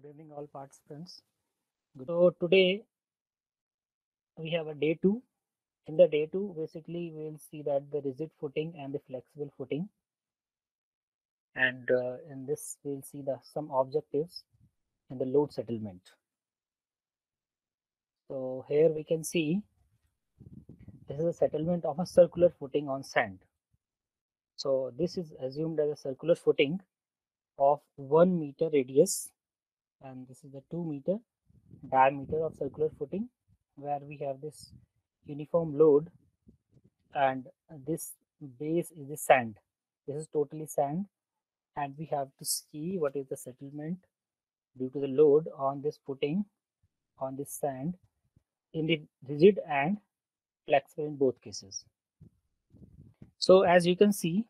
Good evening, all participants. So today we have a day two. In the day two, basically we will see that the rigid footing and the flexible footing. And uh, in this, we'll see the some objectives in the load settlement. So here we can see this is a settlement of a circular footing on sand. So this is assumed as a circular footing of one meter radius and this is the two meter diameter of circular footing where we have this uniform load. And this base is the sand. This is totally sand. And we have to see what is the settlement due to the load on this footing on this sand in the rigid and flexible in both cases. So as you can see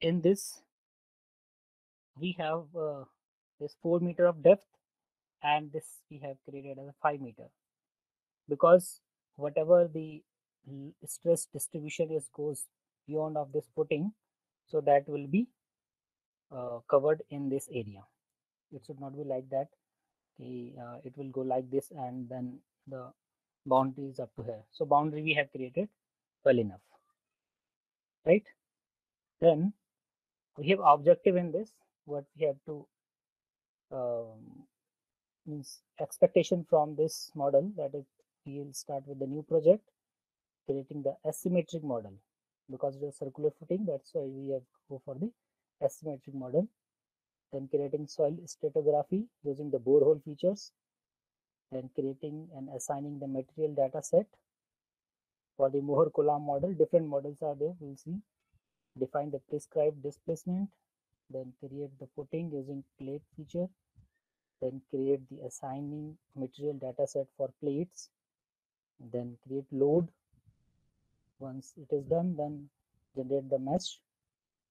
in this we have uh, this 4 meter of depth and this we have created as a 5 meter. Because whatever the stress distribution is goes beyond of this footing so that will be uh, covered in this area. It should not be like that the, uh, it will go like this and then the boundary is up to here. So boundary we have created well enough. Right? Then we have objective in this what we have to um, expectation from this model that is we will start with the new project creating the axisymmetric model. Because it is circular footing that's why we have go for the axisymmetric model. Then creating soil stratigraphy using the borehole features. Then creating and assigning the material data set for the Mohr Coulomb model. Different models are there we'll see. Define the prescribed displacement. Then create the footing using plate feature then create the assigning material data set for plates then create load. Once it is done then generate the mesh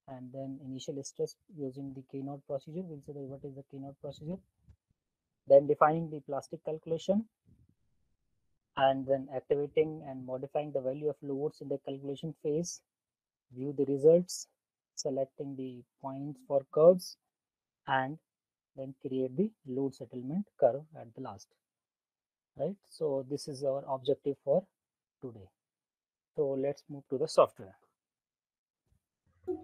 and then initial stress using the K-naught procedure. We'll say what is the K-naught procedure? Then defining the plastic calculation and then activating and modifying the value of loads in the calculation phase view the results selecting the points for curves and then create the load settlement curve at the last right? So this is our objective for today. So let's move to the software.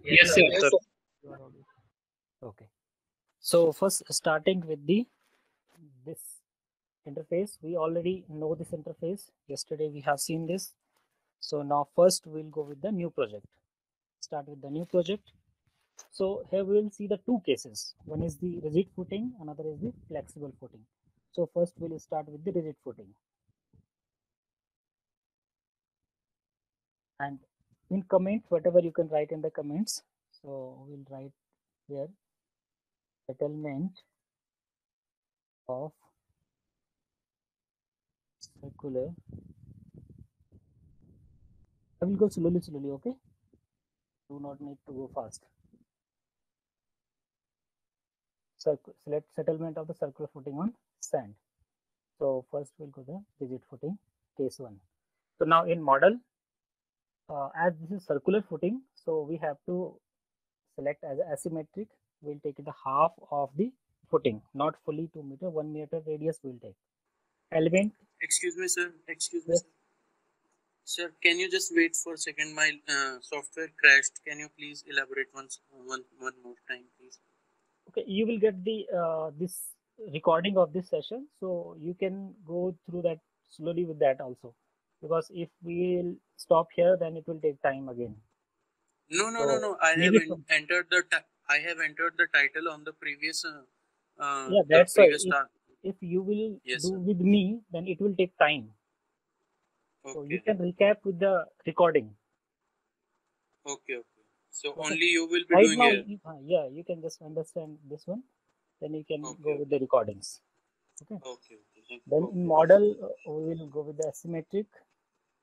Yes sir, yes, sir. okay. So first starting with the this interface. We already know this interface. Yesterday we have seen this. So now first we'll go with the new project. Start with the new project so here we will see the two cases. One is the rigid footing, another is the flexible footing. So first we'll start with the rigid footing. And in comments, whatever you can write in the comments. So we'll write here settlement of circular. I will go slowly, slowly, okay? Do not need to go fast. Select settlement of the circular footing on sand. So first we'll go the rigid footing, case one. So now in model, uh, as this is circular footing, so we have to select as axisymmetric. We'll take it a half of the footing, not fully two meter, one meter radius we'll take. Element. Excuse me, sir. Excuse me, sir. Sir, can you just wait for a second? My uh, software crashed. Can you please elaborate once, one, one more time, please? Okay you will get the uh, this recording of this session. So you can go through that slowly with that also. Because if we'll stop here then it will take time again. No no so, no no. I have en- entered the i have entered the title on the previous uh, uh yeah that's why if, if, you will yes, do sir. with me then it will take time. Okay. so you can recap with the recording. Okay so okay. only you will be right doing now, it. Uh, yeah, you can just understand this one. Then you can okay. go with the recordings. Okay. Okay. okay. Then in model, uh, we will go with the axisymmetric.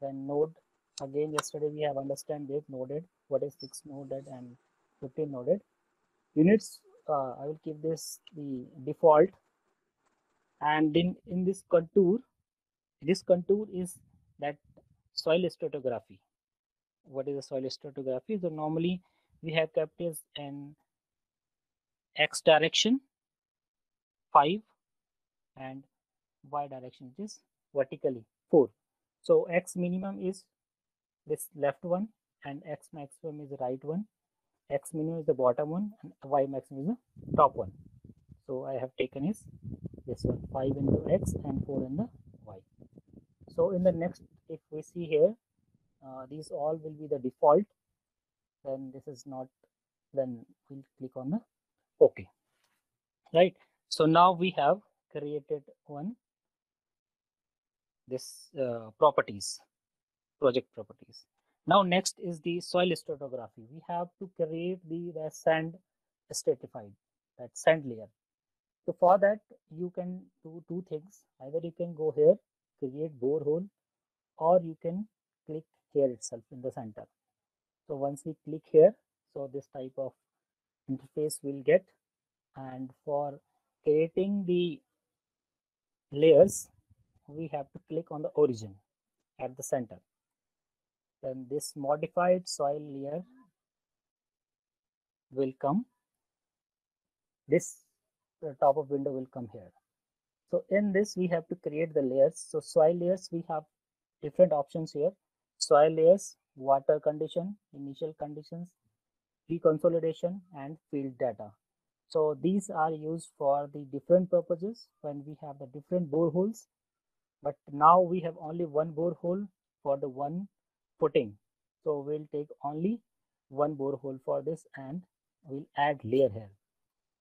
Then node. Again, yesterday we have understand this noded. What is six noded and 15 noded. Units, uh, I will keep this the default. And in, in this contour, this contour is that soil stratigraphy what is the soil stratigraphy so normally we have kept is in x direction 5 and y direction which is vertically 4 so x minimum is this left one and x maximum is the right one. X minimum is the bottom one and y maximum is the top one. So i have taken is this one 5 into x and 4 in the y. So in the next if we see here uh, these all will be the default. Then this is not then we'll click on the okay right? So now we have created one. This uh, properties project properties. Now next is the soil stratigraphy. We have to create the, the sand stratified that sand layer. So for that you can do two things. Either you can go here create borehole or you can click here itself in the center. So once we click here so this type of interface will get and for creating the layers we have to click on the origin at the center. Then this modified soil layer will come. This top of window will come here. So in this we have to create the layers. So soil layers we have different options here soil layers water condition initial conditions pre-consolidation and field data. So these are used for the different purposes when we have the different boreholes. But now we have only one borehole for the one footing. So we'll take only one borehole for this and we'll add layer here.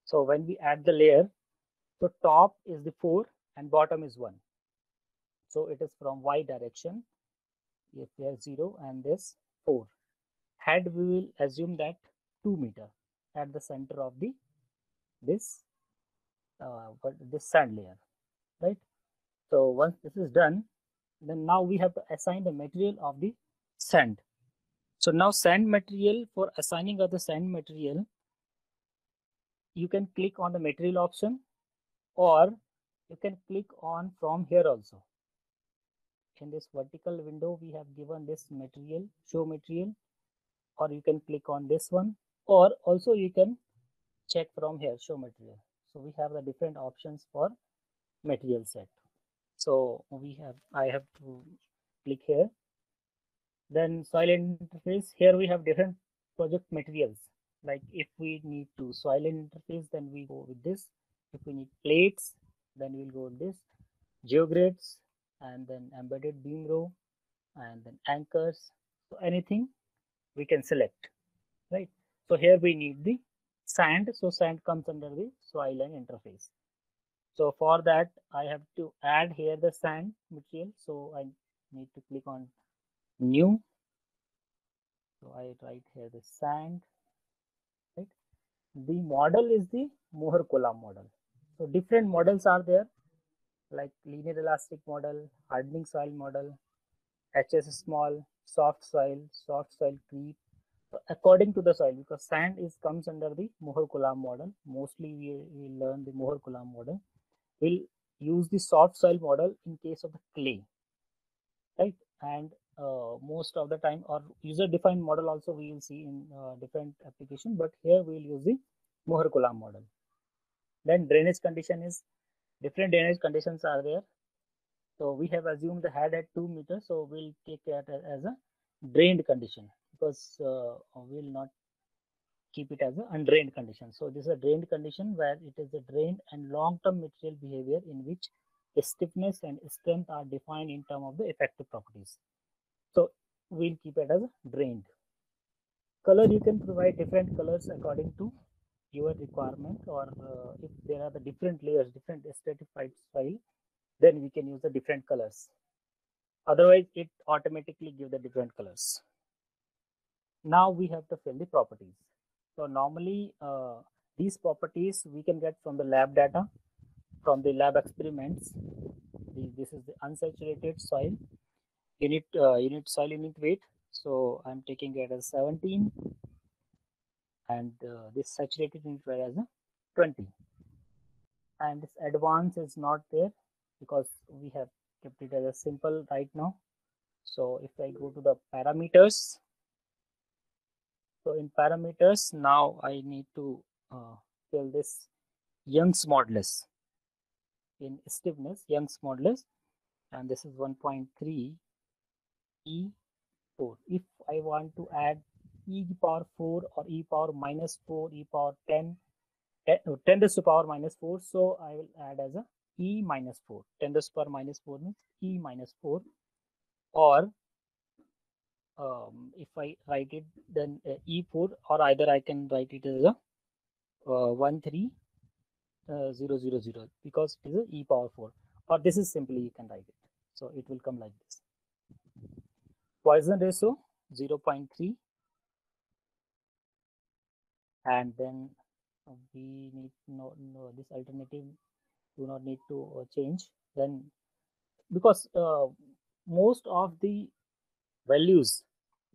So when we add the layer so top is the 4 and bottom is 1 so it is from y direction if we have 0 and this 4 head we will assume that 2 meter at the center of the this uh, this sand layer right? So once this is done then now we have to assign the material of the sand. So now sand material for assigning of the sand material you can click on the material option or you can click on from here also in this vertical window we have given this material show material or you can click on this one or also you can check from here show material. So we have the different options for material set. So we have i have to click here. Then soil interface here we have different project materials. Like if we need to soil interface then we go with this. If we need plates then we'll go with this. Geogrids and then embedded beam row and then anchors. So anything we can select right? So here we need the sand. So sand comes under the soil and interface. So for that i have to add here the sand material. So i need to click on new. So i write here the sand right? The model is the mohr Coulomb model. So different models are there like linear elastic model, hardening soil model, HS small, soft soil, soft soil creep. According to the soil, because sand is comes under the Mohr Coulomb model. Mostly we will learn the Mohr Coulomb model. We'll use the soft soil model in case of the clay, right? And uh, most of the time, or user defined model also we will see in uh, different application. But here we will use the Mohr Coulomb model. Then drainage condition is different drainage conditions are there. So we have assumed the head at 2 meters. So we'll take that as a drained condition because uh, we'll not keep it as an undrained condition. So this is a drained condition where it is a drained and long-term material behavior in which stiffness and strength are defined in terms of the effective properties. So we'll keep it as drained. Color you can provide different colors according to your requirement or uh, if there are the different layers different stratified soil then we can use the different colors. Otherwise it automatically give the different colors. Now we have to fill the properties. So normally uh, these properties we can get from the lab data from the lab experiments. This is the unsaturated soil. Unit uh, unit soil unit weight. So i'm taking it as 17 and uh, this saturated interval as a 20 and this advance is not there because we have kept it as a simple right now so if i go to the parameters so in parameters now i need to uh, fill this young's modulus in stiffness, Young's modulus, and this is 1.3 E4. If I want to add e power 4 or e power minus 4, e power 10, 10, 10 to power minus 4, so I will add as a e minus 4. 10 to the power minus 4 means e minus 4 or um, if I write it then uh, e4 or either I can write it as a uh, 1 3 uh, 0 0 0 because it is a e power 4 or this is simply you can write it. So it will come like this. Poisson ratio 0 0.3 and then we need no no this alternative do not need to uh, change. Then because uh, most of the values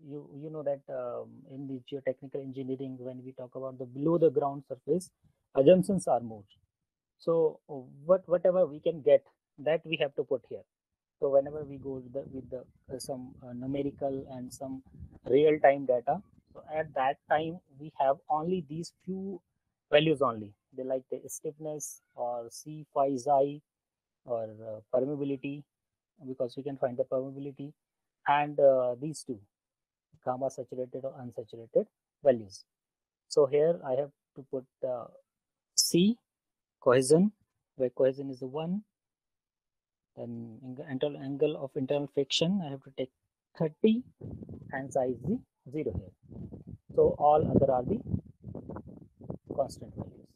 you you know that um, in the geotechnical engineering when we talk about the below the ground surface assumptions are more. So what whatever we can get that we have to put here. So whenever we go with the, with the uh, some uh, numerical and some real time data at that time, we have only these few values only. They like the stiffness or C, phi, psi or uh, permeability because we can find the permeability and uh, these two gamma saturated or unsaturated values. So here I have to put uh, C cohesion where cohesion is the 1 then internal angle of internal friction I have to take 30 and size z. 0 here. So all other are the constant values.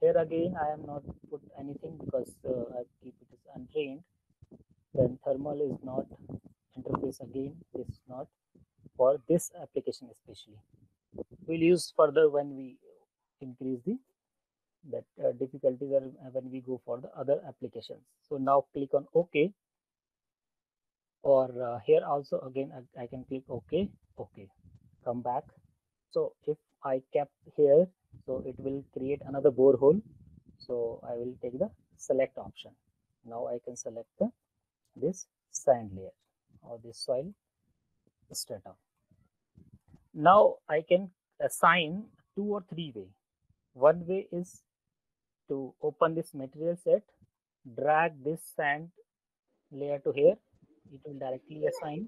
Here again, I am not put anything because uh, I keep it as undrained. Then thermal is not interface again. This is not for this application especially. We'll use further when we increase the that uh, difficulties are when we go for the other applications. So now click on OK or uh, here also again I, I can click ok okay come back. So if i kept here so it will create another borehole. So i will take the select option. Now i can select the this sand layer or this soil strata. Now i can assign two or three way. One way is to open this material set drag this sand layer to here it will directly assign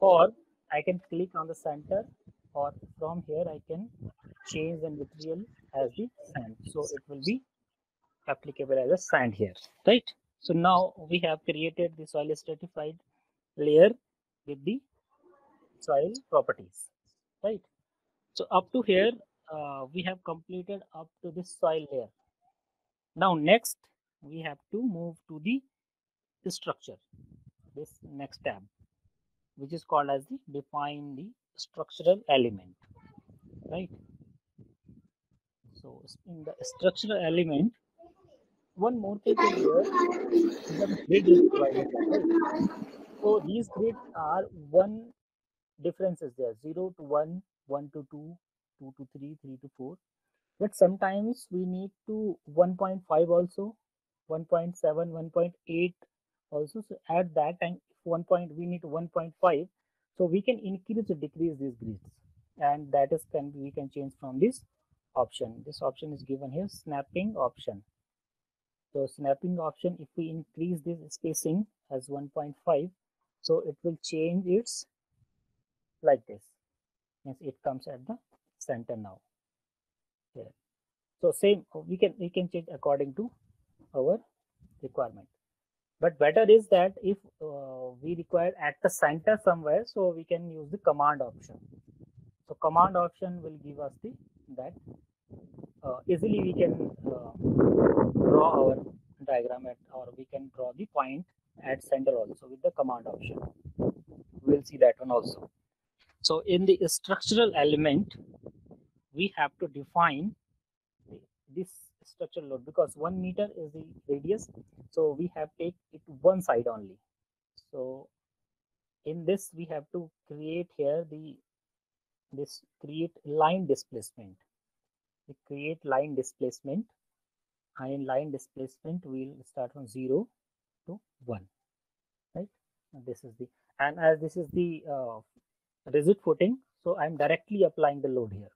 or i can click on the center or from here i can change the material as the sand so it will be applicable as a sand here right so now we have created the soil stratified layer with the soil properties, right? So up to here, uh, we have completed up to this soil layer. Now next, we have to move to the, the structure, this next tab, which is called as the define the structural element, right? So in the structural element, one more thing is here. The grid is provided so these grids are one differences. There 0 to 1 1 to 2 2 to 3 3 to 4 but sometimes we need to 1.5 also 1.7 1.8 also so at that time one point we need 1.5 so we can increase or decrease these grids and that is can we can change from this option this option is given here snapping option so snapping option, if we increase this spacing as 1.5, so it will change its like this. Means it comes at the center now. Here. So same we can we can change according to our requirement. But better is that if uh, we require at the center somewhere, so we can use the command option. So command option will give us the that uh, easily we can uh, draw our diagram at or we can draw the point at center also with the command option we'll see that one also so in the structural element we have to define this structural load because one meter is the radius. So we have take it one side only. So in this we have to create here the this create line displacement. We create line displacement. And in line displacement we'll start from 0 to 1 right? And this is the and as this is the uh, rigid footing so i'm directly applying the load here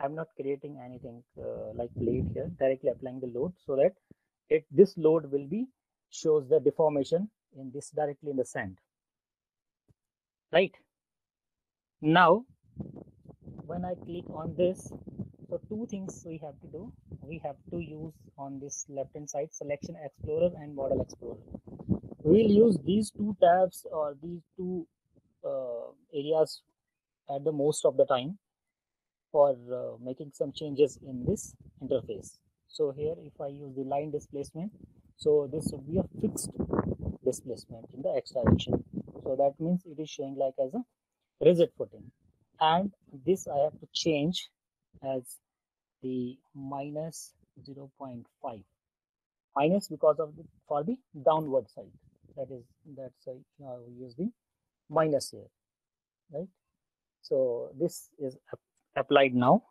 i'm not creating anything uh, like plate here directly applying the load so that it this load will be shows the deformation in this directly in the sand. Right? Now when i click on this so two things we have to do. We have to use on this left hand side selection explorer and model explorer. We'll use these two tabs or these two uh, areas at the most of the time for uh, making some changes in this interface. So here if i use the line displacement so this would be a fixed displacement in the x direction so that means it is showing like as a rigid footing. And this i have to change as the minus 0.5 minus because of the for the downward side. That is that's why uh, we use the minus here right? So this is applied now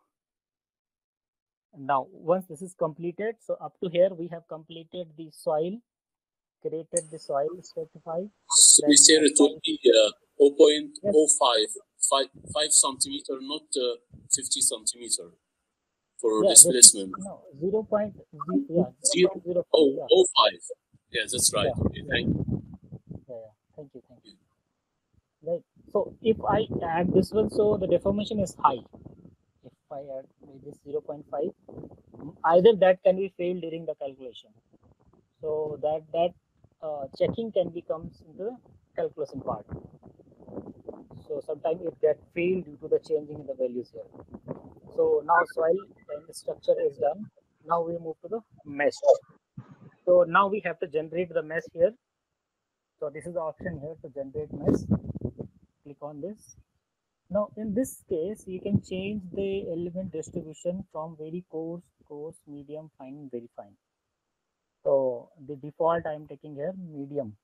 now once this is completed so up to here we have completed the soil created the soil specified we say it will be uh, 0.05 5, 5 centimeter not uh, 50 centimeter for yeah, displacement no 0. Point, yeah, 0. 0. Oh, yeah. 05 yeah that's right Yeah, okay yeah. thank you yeah, yeah. thank you thank you right so if i add this one so the deformation is high i add this 0.5 mm, either that can be failed during the calculation. So that that uh, checking can be comes into the calculation part. So sometimes it get failed due to the changing in the values here. So now soil and structure is done. Now we move to the mesh. So now we have to generate the mesh here. So this is the option here to generate mesh. Click on this now in this case you can change the element distribution from very coarse coarse medium fine very fine. So the default i'm taking here medium.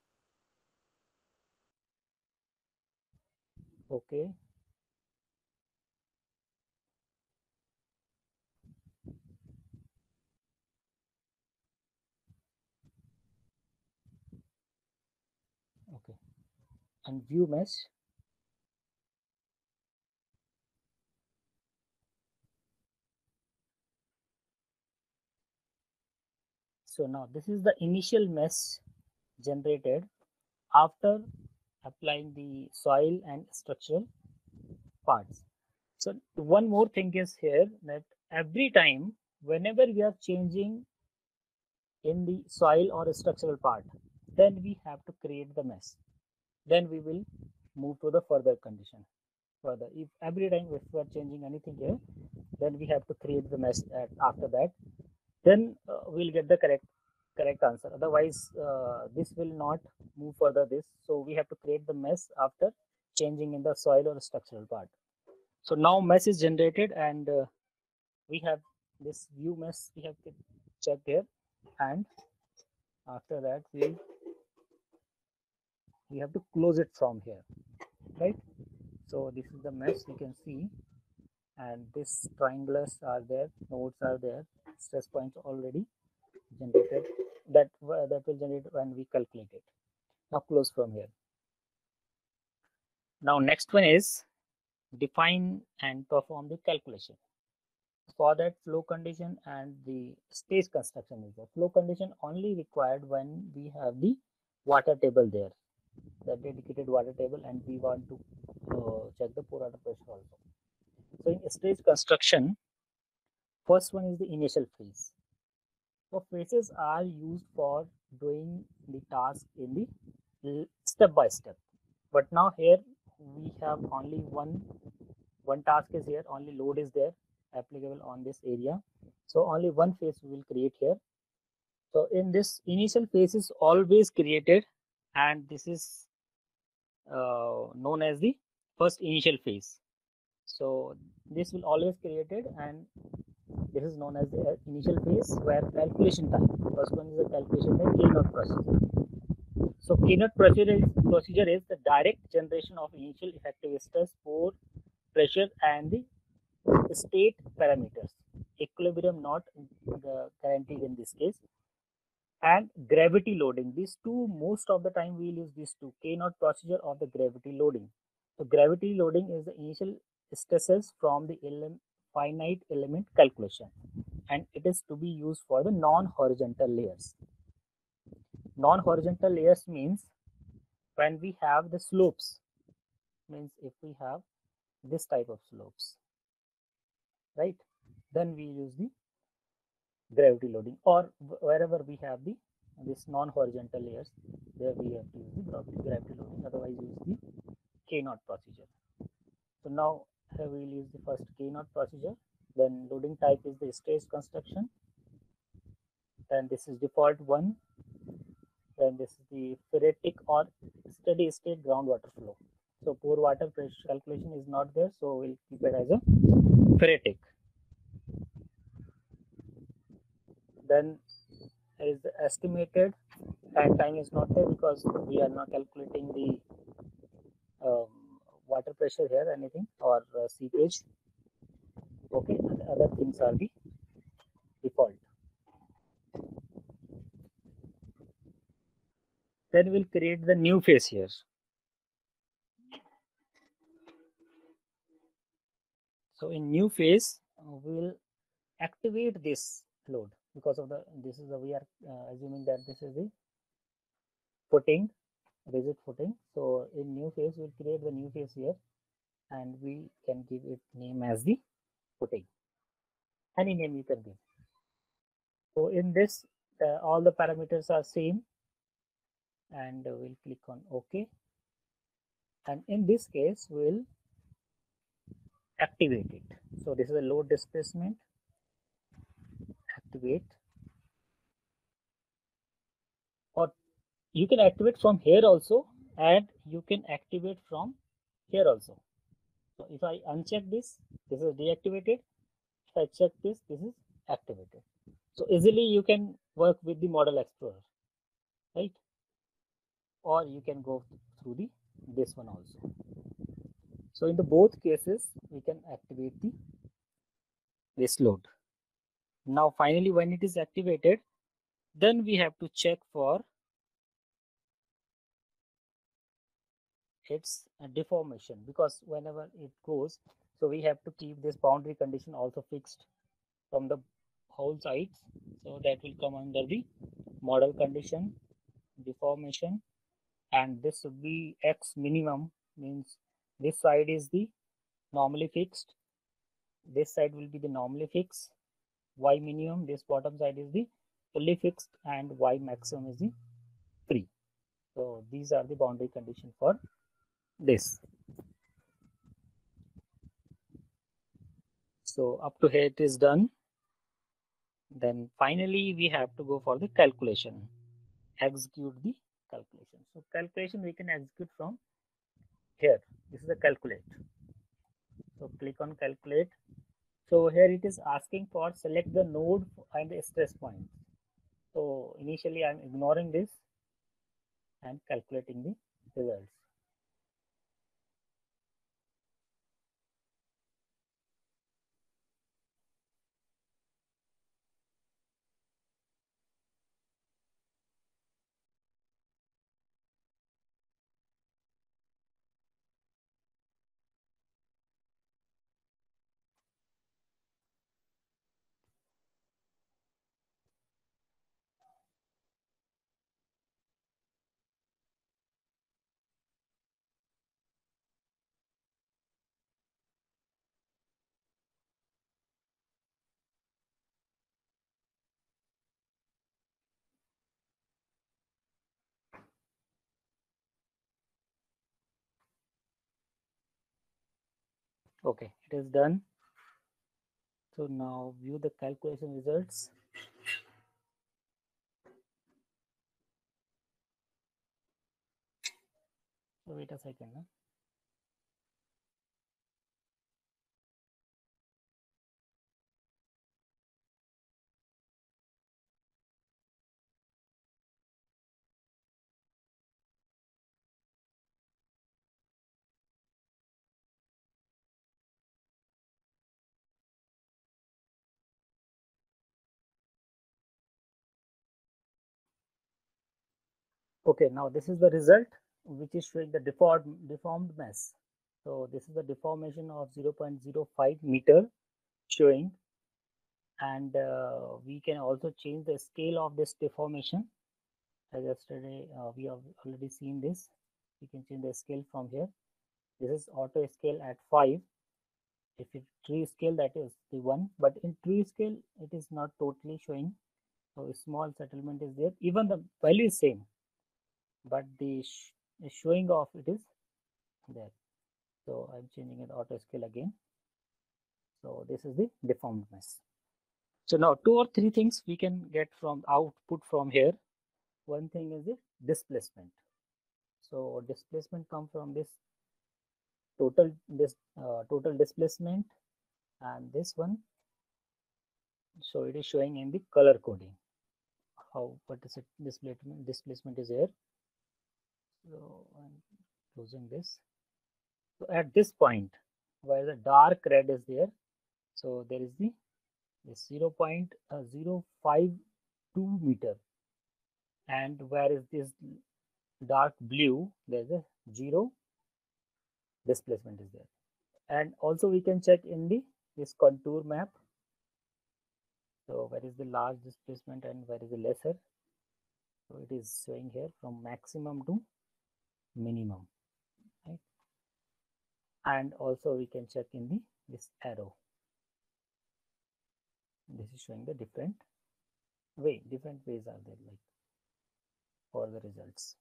Okay. Okay. And view mesh so now this is the initial mesh generated after applying the soil and structural parts. So one more thing is here that every time whenever we are changing in the soil or structural part then we have to create the mesh then we will move to the further condition. Further. If every time if we are changing anything here then we have to create the mesh after that then uh, we'll get the correct correct answer. Otherwise uh, this will not move further this. So we have to create the mesh after changing in the soil or structural part. So now mesh is generated and uh, we have this view mesh we have to check here. And after that we we have to close it from here right? So this is the mesh you can see. And this triangulars are there nodes are there stress points already generated that uh, that will generate when we calculate it. Now close from here. Now next one is define and perform the calculation. For that flow condition and the stage construction is the flow condition only required when we have the water table there the dedicated water table and we want to uh, check the pore water pressure also. So in stage construction first one is the initial phase. So phases are used for doing the task in the step by step. But now here we have only one one task is here only load is there applicable on this area. So only one phase we will create here. So in this initial phase is always created and this is uh, known as the first initial phase. So this will always created and this is known as the initial phase where calculation time first one is the calculation time K-naught procedure. So K-naught procedure is, procedure is the direct generation of initial effective stress pore pressure and the state parameters. Equilibrium not the guaranteed in this case. And gravity loading. These two most of the time we'll use these two K-naught procedure of the gravity loading. So gravity loading is the initial stresses from the ele finite element calculation and it is to be used for the non-horizontal layers. Non-horizontal layers means when we have the slopes, means if we have this type of slopes, right? Then we use the gravity loading or wherever we have the this non-horizontal layers, there we have to use the gravity, loading, otherwise use the K-naught procedure. So now we will use the first K-naught procedure then loading type is the stage construction. Then this is default one. Then this is the phreatic or steady state groundwater flow. So pore water pressure calculation is not there so we'll keep it as a phreatic then there is the estimated and time is not there because we are not calculating the um, water pressure here anything or uh, seepage. Okay other things are the default. Then we'll create the new phase here. So in new phase uh, we'll activate this load because of the this is the we are uh, assuming that this is the footing rigid footing. So in new phase we'll create the new phase here and we can give it name as the footing. Any name you can give. So in this uh, all the parameters are same and we'll click on ok. And in this case we'll activate it. So this is a load displacement. Activate or you can activate from here also and you can activate from here also so if I uncheck this, this is deactivated. If I check this, this is activated. So easily you can work with the model explorer, right? Or you can go through the this one also. So in the both cases, we can activate the this load. Now finally, when it is activated, then we have to check for its a deformation because whenever it goes so we have to keep this boundary condition also fixed from the whole sides so that will come under the model condition deformation and this would be x minimum means this side is the normally fixed this side will be the normally fixed y minimum this bottom side is the fully fixed and y maximum is the free so these are the boundary condition for this. So up to here it is done. Then finally we have to go for the calculation. Execute the calculation. So calculation we can execute from here. This is a calculate. So click on calculate. So here it is asking for select the node and the stress point. So initially I'm ignoring this and calculating the results. Okay, it is done. So now view the calculation results. So wait a second. Huh? Okay, now this is the result which is showing the deformed deformed mesh. So this is the deformation of 0.05 meter showing. And uh, we can also change the scale of this deformation. As yesterday uh, we have already seen this. We can change the scale from here. This is auto scale at 5 if it true scale that is the one. But in true scale it is not totally showing. So small settlement is there. Even the value is same but the sh showing of it is there. So i'm changing it auto scale again. So this is the deformed mesh so now two or three things we can get from output from here. One thing is the displacement. So displacement come from this total this uh, total displacement and this one. So it is showing in the color coding. How what is it displacement displacement is here so i'm closing this. So at this point where the dark red is there so there is the, the 0 uh, 0.052 meter. And where is this dark blue there's a zero displacement is there. And also we can check in the this contour map. So where is the large displacement and where is the lesser? So it is showing here from maximum to minimum right? And also we can check in the this arrow. This is showing the different way different ways are there like for the results.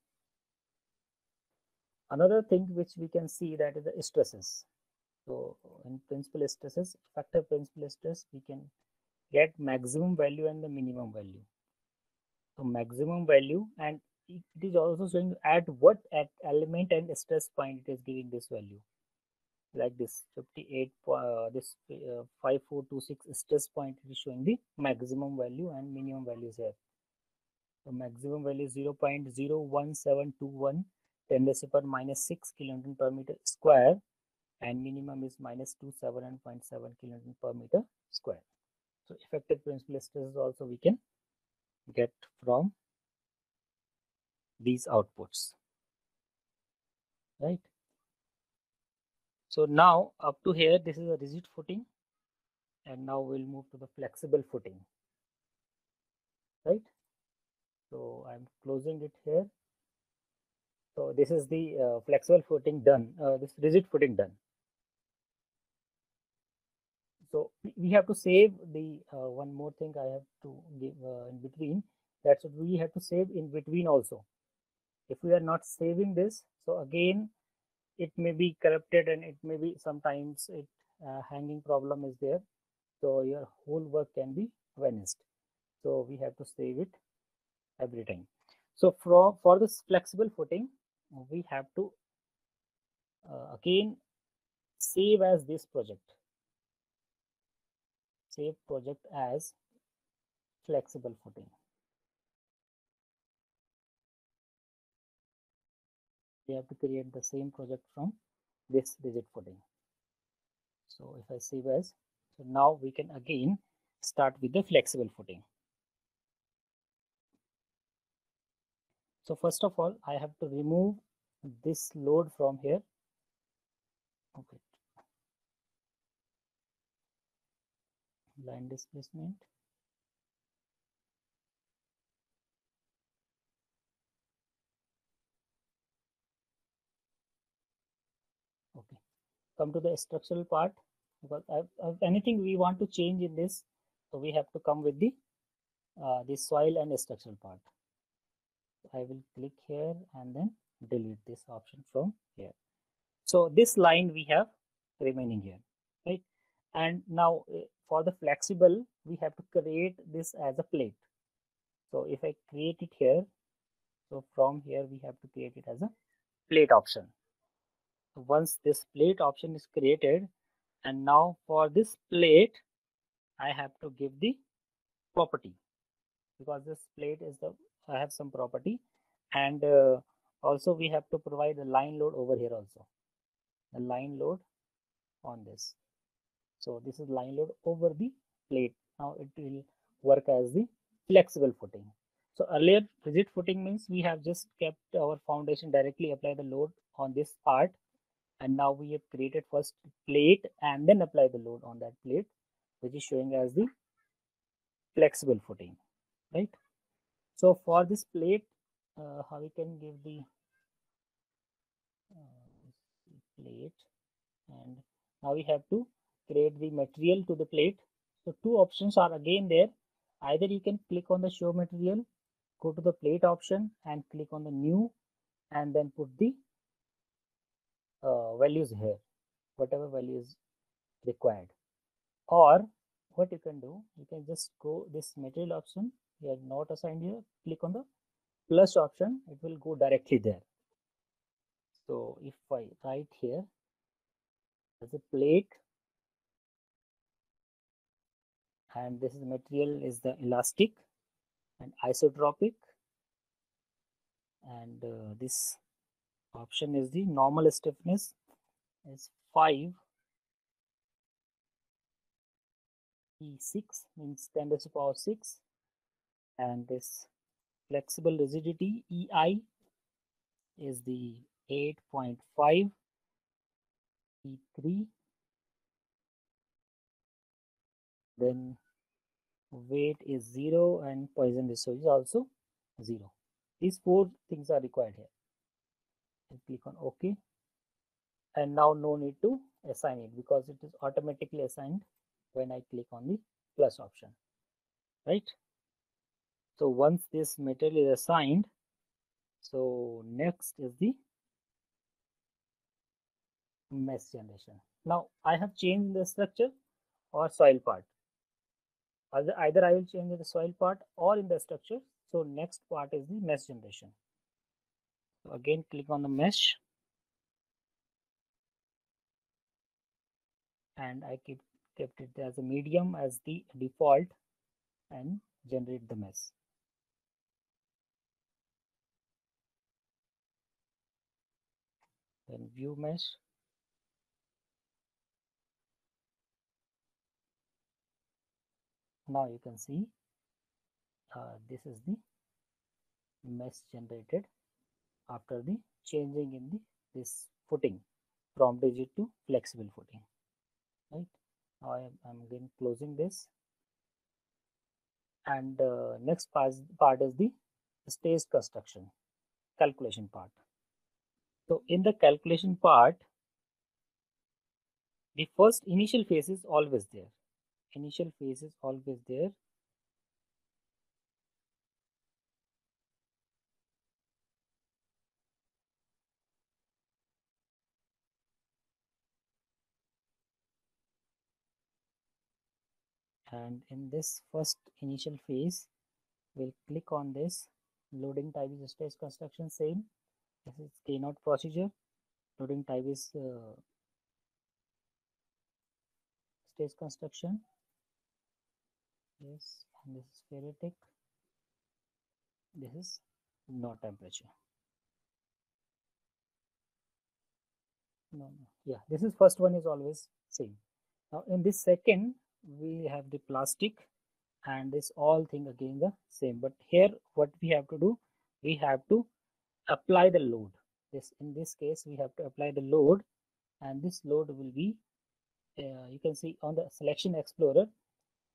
Another thing which we can see that is the stresses. So in principal stresses effective principal stress we can get maximum value and the minimum value. So maximum value and it is also showing at what at element and stress point it is giving this value. Like this 58 uh, this uh, 5426 stress point is showing the maximum value and minimum values here. So maximum value is 0 0.01721 10 raised power minus 6 kilonewton per meter square and minimum is minus 279.7 kilonewton per meter square. So effective principal stress also we can get from these outputs right so now up to here, this is a rigid footing. And now we'll move to the flexible footing. Right? So I'm closing it here. So this is the uh, flexible footing done, uh, this rigid footing done. So we have to save the uh, one more thing I have to give uh, in between. That's what we have to save in between also. If we are not saving this, so again it may be corrupted and it may be sometimes it uh, hanging problem is there. So your whole work can be vanished. So we have to save it every time. So for for this flexible footing we have to uh, again save as this project. Save project as flexible footing we have to create the same project from this rigid footing. So if I save as, so now we can again start with the flexible footing. So first of all, I have to remove this load from here. Okay. Line displacement. Come to the structural part because if anything we want to change in this so we have to come with the uh, the soil and structural part. I will click here and then delete this option from here. So this line we have remaining here right? And now eh, for the flexible we have to create this as a plate. So if i create it here so from here we have to create it as a plate option once this plate option is created and now for this plate I have to give the property because this plate is the I have some property and uh, also we have to provide the line load over here also the line load on this. So this is line load over the plate. Now it will work as the flexible footing. So earlier rigid footing means we have just kept our foundation directly apply the load on this part and now we have created first plate and then apply the load on that plate which is showing as the flexible footing, right? So for this plate, uh, how we can give the uh, plate and now we have to create the material to the plate. So two options are again there. Either you can click on the show material, go to the plate option and click on the new and then put the uh, values here, whatever value is required. Or what you can do, you can just go this material option, you are not assigned here, click on the plus option, it will go directly there. So if I write here as a plate and this is material is the elastic and isotropic and uh, this option is the normal stiffness is 5 E6 means 10 to the power 6 and this flexural rigidity EI is the 8.5 E3 then weight is 0 and Poisson ratio is also 0 these four things are required here and click on ok. And now no need to assign it because it is automatically assigned when I click on the plus option right? So once this material is assigned so next is the mesh generation. Now I have changed the structure or soil part. Either, I will change the soil part or in the structure. So next part is the mesh generation so again click on the mesh and I keep kept it as a medium as the default and generate the mesh. Then view mesh. Now you can see uh, this is the mesh generated after the changing in the this footing from rigid to flexible footing right? Now I am again closing this. And uh, next part, part is the stage construction calculation part. So in the calculation part the first initial phase is always there. Initial phase is always there and in this first initial phase we'll click on this loading type is stage construction same. This is K-naught procedure. Loading type is uh, stage construction. Yes and this is phreatic this is no temperature. No no. Yeah this is first one is always same. Now in this second we have the plastic and this all thing again the same. But here what we have to do we have to apply the load. This in this case we have to apply the load and this load will be uh, you can see on the selection explorer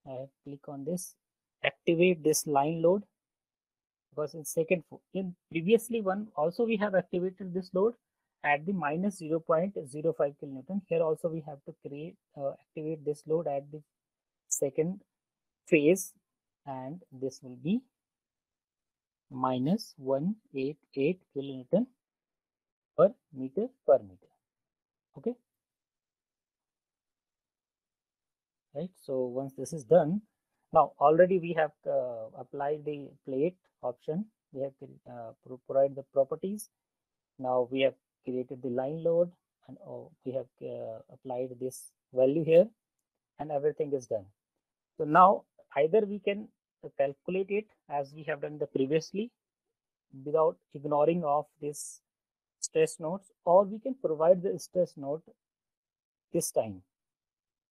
I click on this activate this line load. Because in second in previously one also we have activated this load at the minus 0 0.05 kilonewton. Here also we have to create uh, activate this load at the second phase and this will be minus 188 kilonewton per meter per meter. Okay? Right? So once this is done now already we have uh, applied the plate option. We have uh, provide the properties. Now we have created the line load and oh, we have uh, applied this value here and everything is done so now either we can calculate it as we have done the previously without ignoring of this stress notes or we can provide the stress note this time.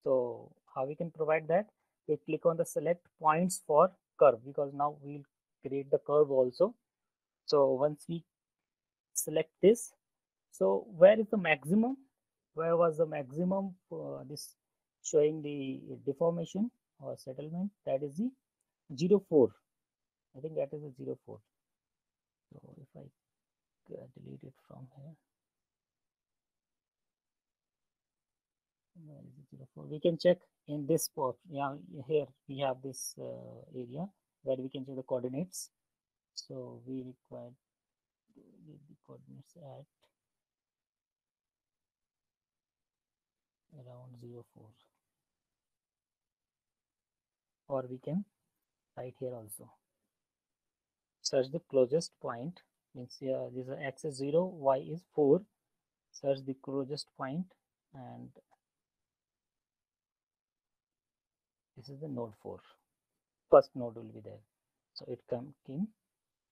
So how we can provide that? We click on the select points for curve because now we'll create the curve also. So once we select this so where is the maximum? Where was the maximum this showing the deformation or settlement that is the zero four. I think that is the zero four. So if I delete it from here. We can check in this spot. Yeah, here we have this uh, area where we can check the coordinates. So we require the coordinates at around zero four. Or we can write here also. Search the closest point means yeah, this is x is 0, y is 4. Search the closest point and this is the node 4. First node will be there. So it come in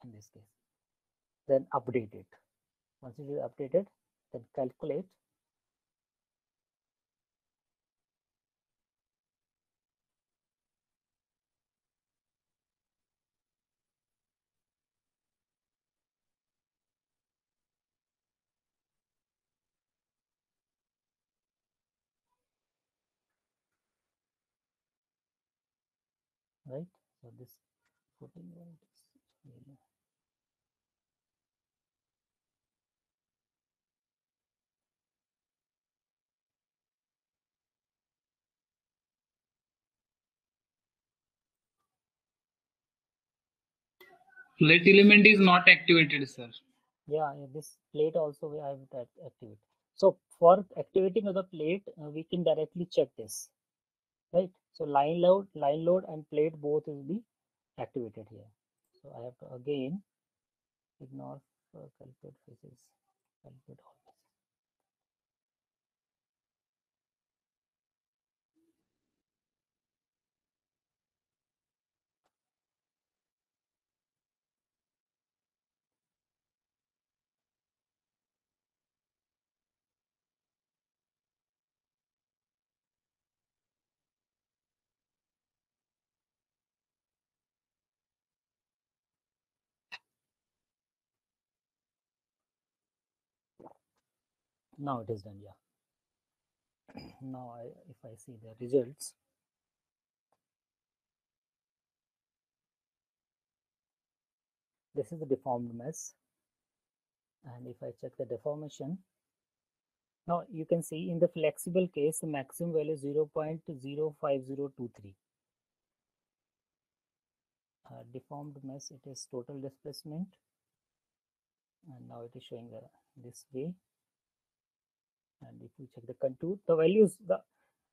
in this case. Then update it. Once it is updated, then calculate right? So this footing one is really Plate element is not activated, sir. yeah yeah, this plate also we have to activate. So for activating of the plate uh, we can directly check this right? So line load line load and plate both will be activated here. So i have to again ignore uh, calculate faces calculate all this now it is done yeah. Now I, if i see the results. This is the deformed mesh and if i check the deformation now you can see in the flexible case the maximum value is 0.05023 uh, deformed mesh it is total displacement. And now it is showing the this way and if you check the contour the values the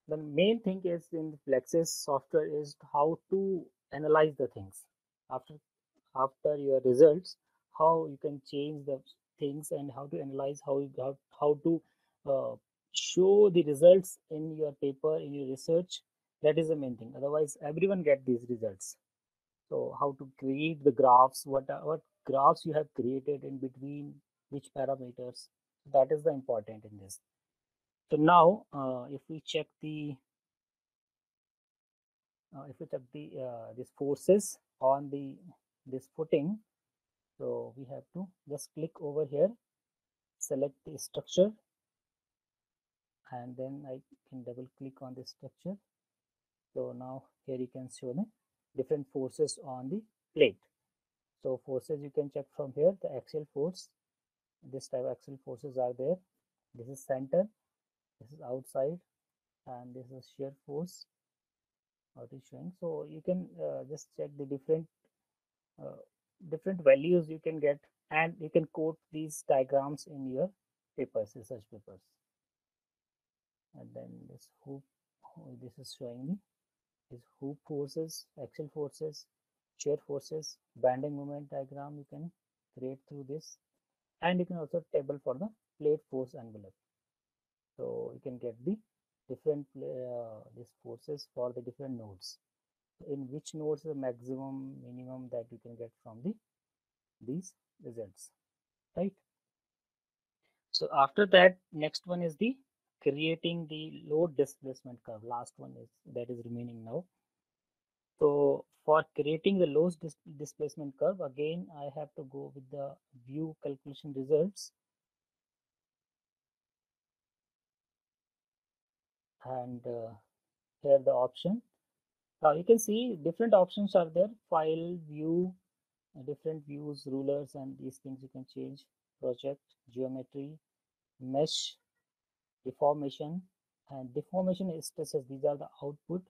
the main thing is in the Plaxis software is how to analyze the things. After after your results how you can change the things and how to analyze how you how, how to uh, show the results in your paper in your research. That is the main thing. Otherwise everyone get these results. So how to create the graphs what what graphs you have created in between which parameters that is the important in this. So now uh, if we check the uh, if we check the uh, these forces on the this footing so we have to just click over here select the structure and then i can double click on this structure. So now here you can show the different forces on the plate. So forces you can check from here the axial force this type of axial forces are there. This is center this is outside and this is shear force what is showing. So you can uh, just check the different uh, different values you can get and you can quote these diagrams in your papers research papers. And then this hoop oh, this is showing me. Is hoop forces axial forces shear forces bending moment diagram you can create through this and you can also table for the plate force envelope so you can get the different uh, these forces for the different nodes. In which nodes the maximum minimum that you can get from the these results right? So after that next one is the creating the load displacement curve. Last one is that is remaining now so for creating the load dis displacement curve again i have to go with the view calculation results. And uh, here the option. Now you can see different options are there, file, view, different views, rulers, and these things you can change, project, geometry, mesh, deformation, and deformation stresses. These are the output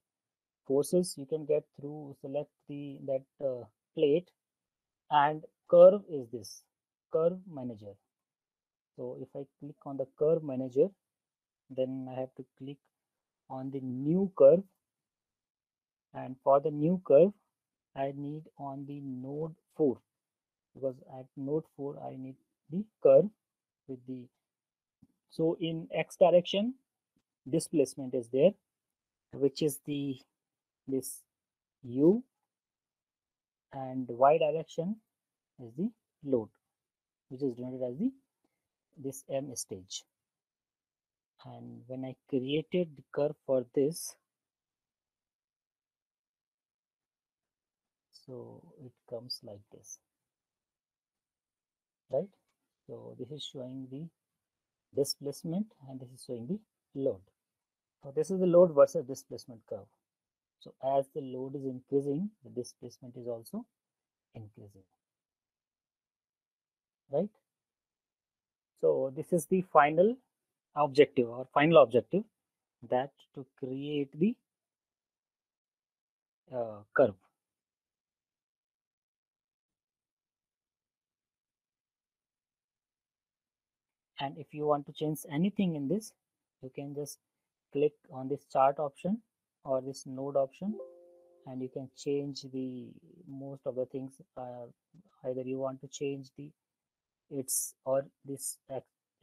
forces you can get through select the that uh, plate and curve is this curve manager. So if i click on the curve manager then i have to click on the new curve. And for the new curve i need on the node 4 because at node 4 i need the curve with the so in x direction displacement is there which is the this u and y direction is the load which is denoted as the this m stage. And when i created the curve for this so it comes like this right? So this is showing the displacement and this is showing the load. So this is the load versus displacement curve so as the load is increasing, the displacement is also increasing. Right? So this is the final objective or final objective that to create the uh, curve. And if you want to change anything in this, you can just click on this chart option or this node option and you can change the most of the things uh, either you want to change the its or this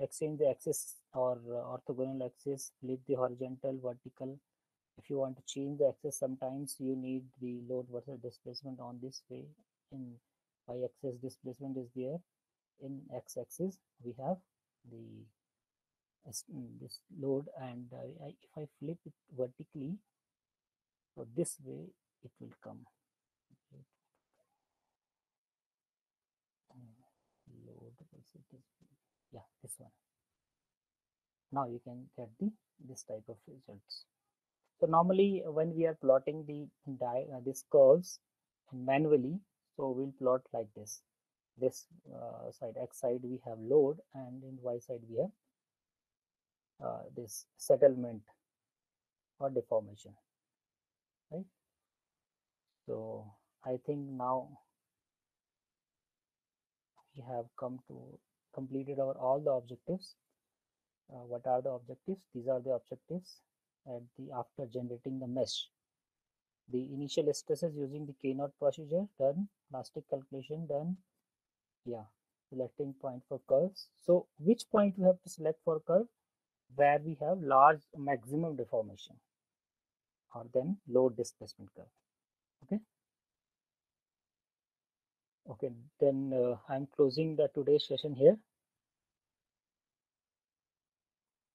exchange the axis or uh, orthogonal axis flip the horizontal vertical. If you want to change the axis sometimes you need the load versus displacement on this way. In y axis displacement is there. In x axis we have the this load and uh, if I flip it vertically so this way it will come. Yeah this one. Now you can get the this type of results. So normally when we are plotting the uh, this curves manually so we'll plot like this. This uh, side x side we have load and in y side we have uh, this settlement or deformation so i think now we have come to completed our all the objectives. Uh, what are the objectives? These are the objectives at the after generating the mesh. The initial stresses using the k-naught procedure done. Plastic calculation done. Yeah selecting point for curves. So which point we have to select for curve? Where we have large maximum deformation or then load displacement curve okay. Okay then uh, i'm closing the today's session here.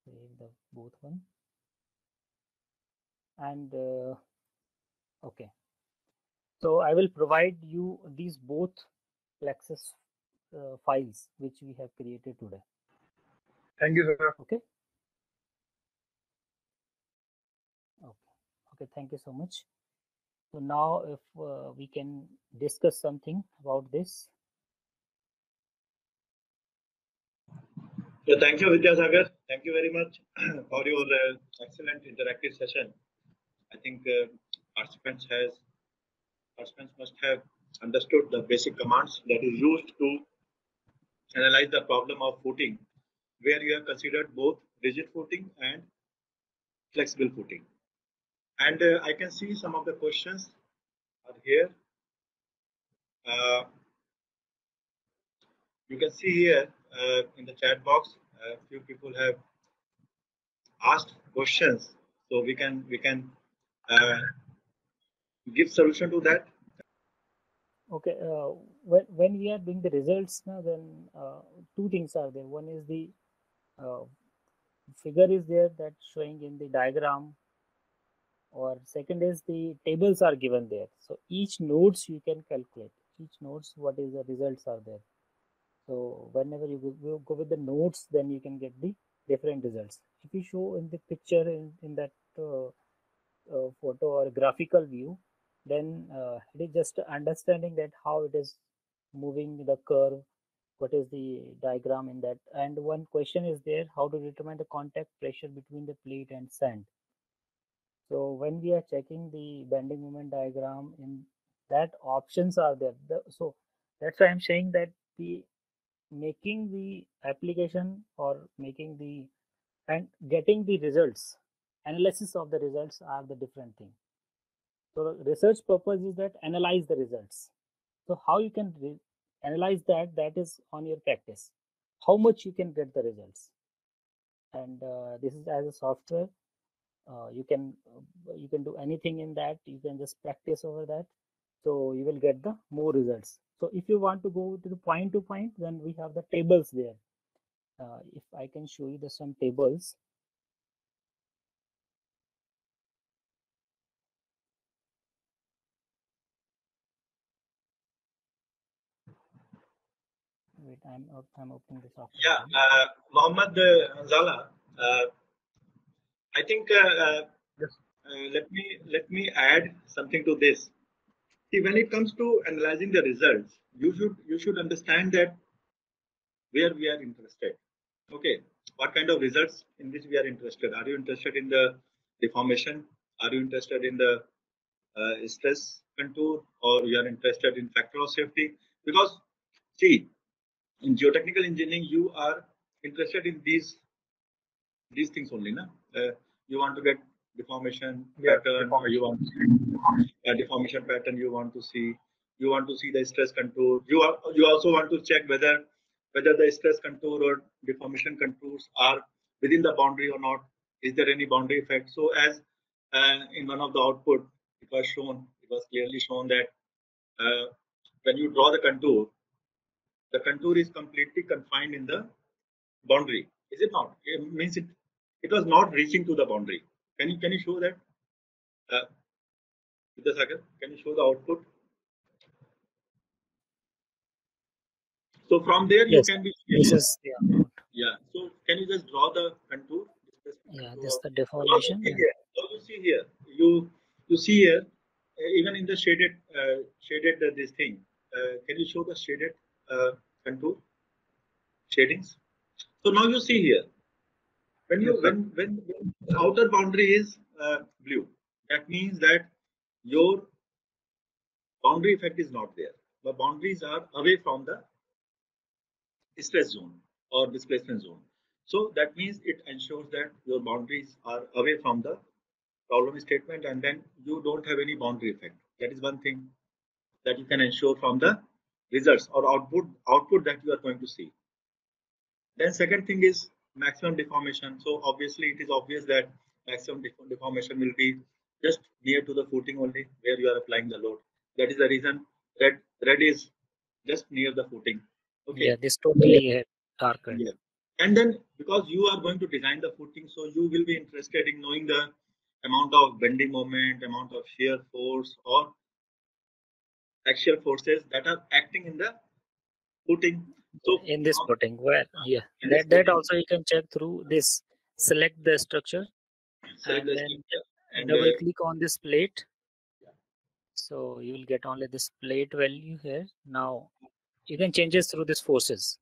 Save the both one. And uh, okay. So i will provide you these both Plaxis uh, files which we have created today. Thank you sir. Okay. okay. Okay thank you so much so now if uh, we can discuss something about this. Yeah thank you vidyasagar. Thank you very much for your uh, excellent interactive session. I think uh, participants has participants must have understood the basic commands that is used to analyze the problem of footing where you have considered both rigid footing and flexible footing and uh, I can see some of the questions are here. Uh, you can see here uh, in the chat box, a few people have asked questions, so we can we can uh, give solution to that. Okay, uh, when when we are doing the results now, then uh, two things are there. One is the figure is there that showing in the diagram or second is the tables are given there so each nodes you can calculate each nodes what is the results are there so whenever you go, go with the nodes then you can get the different results if you show in the picture in, in that uh, uh, photo or graphical view, then uh, it is just understanding that how it is moving the curve, what is the diagram in that. And one question is there, how to determine the contact pressure between the plate and sand. So when we are checking the bending moment diagram in that options are there. The, so that's why I'm saying that the making the application or making the and getting the results analysis of the results are the different thing. So research purpose is that analyze the results. So how you can analyze that that is on your practice. How much you can get the results. And uh, this is as a software uh, you can uh, you can do anything in that. You can just practice over that. So you will get the more results. So if you want to go to the point to point then we have the tables there. Uh, if i can show you the some tables. Wait i'm i'm opening the software Yeah, uh, Mohammed uh, Zala. Uh, I think uh, uh, uh, let me let me add something to this. See, when it comes to analyzing the results, you should you should understand that where we are interested. Okay, what kind of results in which we are interested? Are you interested in the deformation? Are you interested in the uh, stress contour, or you are interested in factor of safety? Because see, in geotechnical engineering, you are interested in these these things only, na? Uh, you want to get deformation Yeah, pattern, or you want to see a deformation pattern. You want to see you want to see the stress contour. You are you also want to check whether whether the stress contour or deformation contours are within the boundary or not. Is there any boundary effect? So as uh, in one of the output, it was shown, it was clearly shown that uh, when you draw the contour, the contour is completely confined in the boundary. Is it not? It means it it was not reaching to the boundary. Can you can you show that? Uh, Vidyasagar, can you show the output? So from there you can be this is output. yeah. So can you just draw the contour? Yeah contour this the So you deformation and. So you see here. You you see here. uh, even in the shaded uh, shaded uh, this thing. Uh, can you show the shaded uh, contour shadings? So now you see here. When you when, when outer boundary is uh, blue, that means that your boundary effect is not there. The boundaries are away from the stress zone or displacement zone. So that means it ensures that your boundaries are away from the problem statement and then you don't have any boundary effect. That is one thing that you can ensure from the results or output output that you are going to see. Then second thing is maximum deformation. So obviously it is obvious that maximum deformation will be just near to the footing only where you are applying the load. That is the reason red red is just near the footing. Okay. yeah this totally darkened Yeah. And then because you are going to design the footing, so you will be interested in knowing the amount of bending moment, amount of shear force or axial forces that are acting in the footing. So in this footing where yeah that that also you can check through this select the structure select and the then structure and double uh, click on this plate. So you will get only this plate value here. Now you can change this through this forces.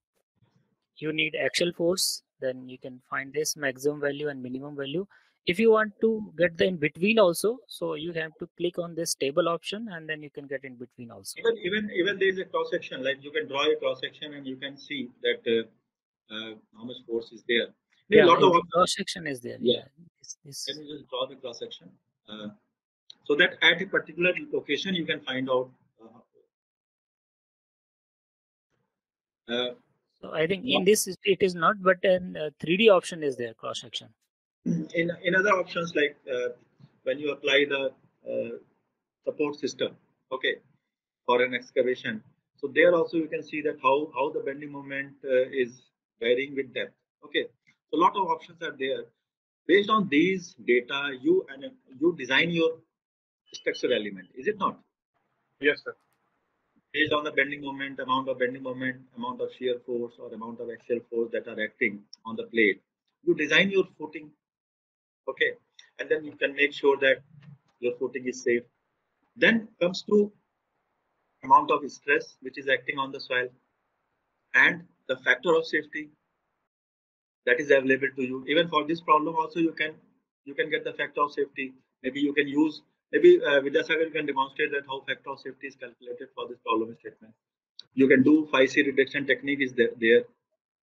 You need actual force then you can find this maximum value and minimum value if you want to get the in between also so you have to click on this table option and then you can get in between also even even even there is a cross section like you can draw a cross section and you can see that uh, uh, how much force is there. There yeah a lot of cross section is there Yeah. yeah this, this Can you just draw the cross section uh, so that at a particular location you can find out. Uh, uh, so i think in this it- is not but an uh, 3d option is there cross section in in other options like uh, when you apply the uh, support system, okay, for an excavation. So there also you can see that how how the bending moment uh, is varying with depth. Okay, so a lot of options are there. Based on these data, you and you design your structural element. Is it not? Yes, sir. Based on the bending moment, amount of bending moment, amount of shear force, or amount of axial force that are acting on the plate, you design your footing. Okay, and then you can make sure that your footing is safe. Then comes to amount of stress which is acting on the soil and the factor of safety that is available to you. Even for this problem also you can you can get the factor of safety. Maybe you can use maybe uh, Vidyasagar can demonstrate that how factor of safety is calculated for this problem statement. You can do phi-c reduction technique is there, there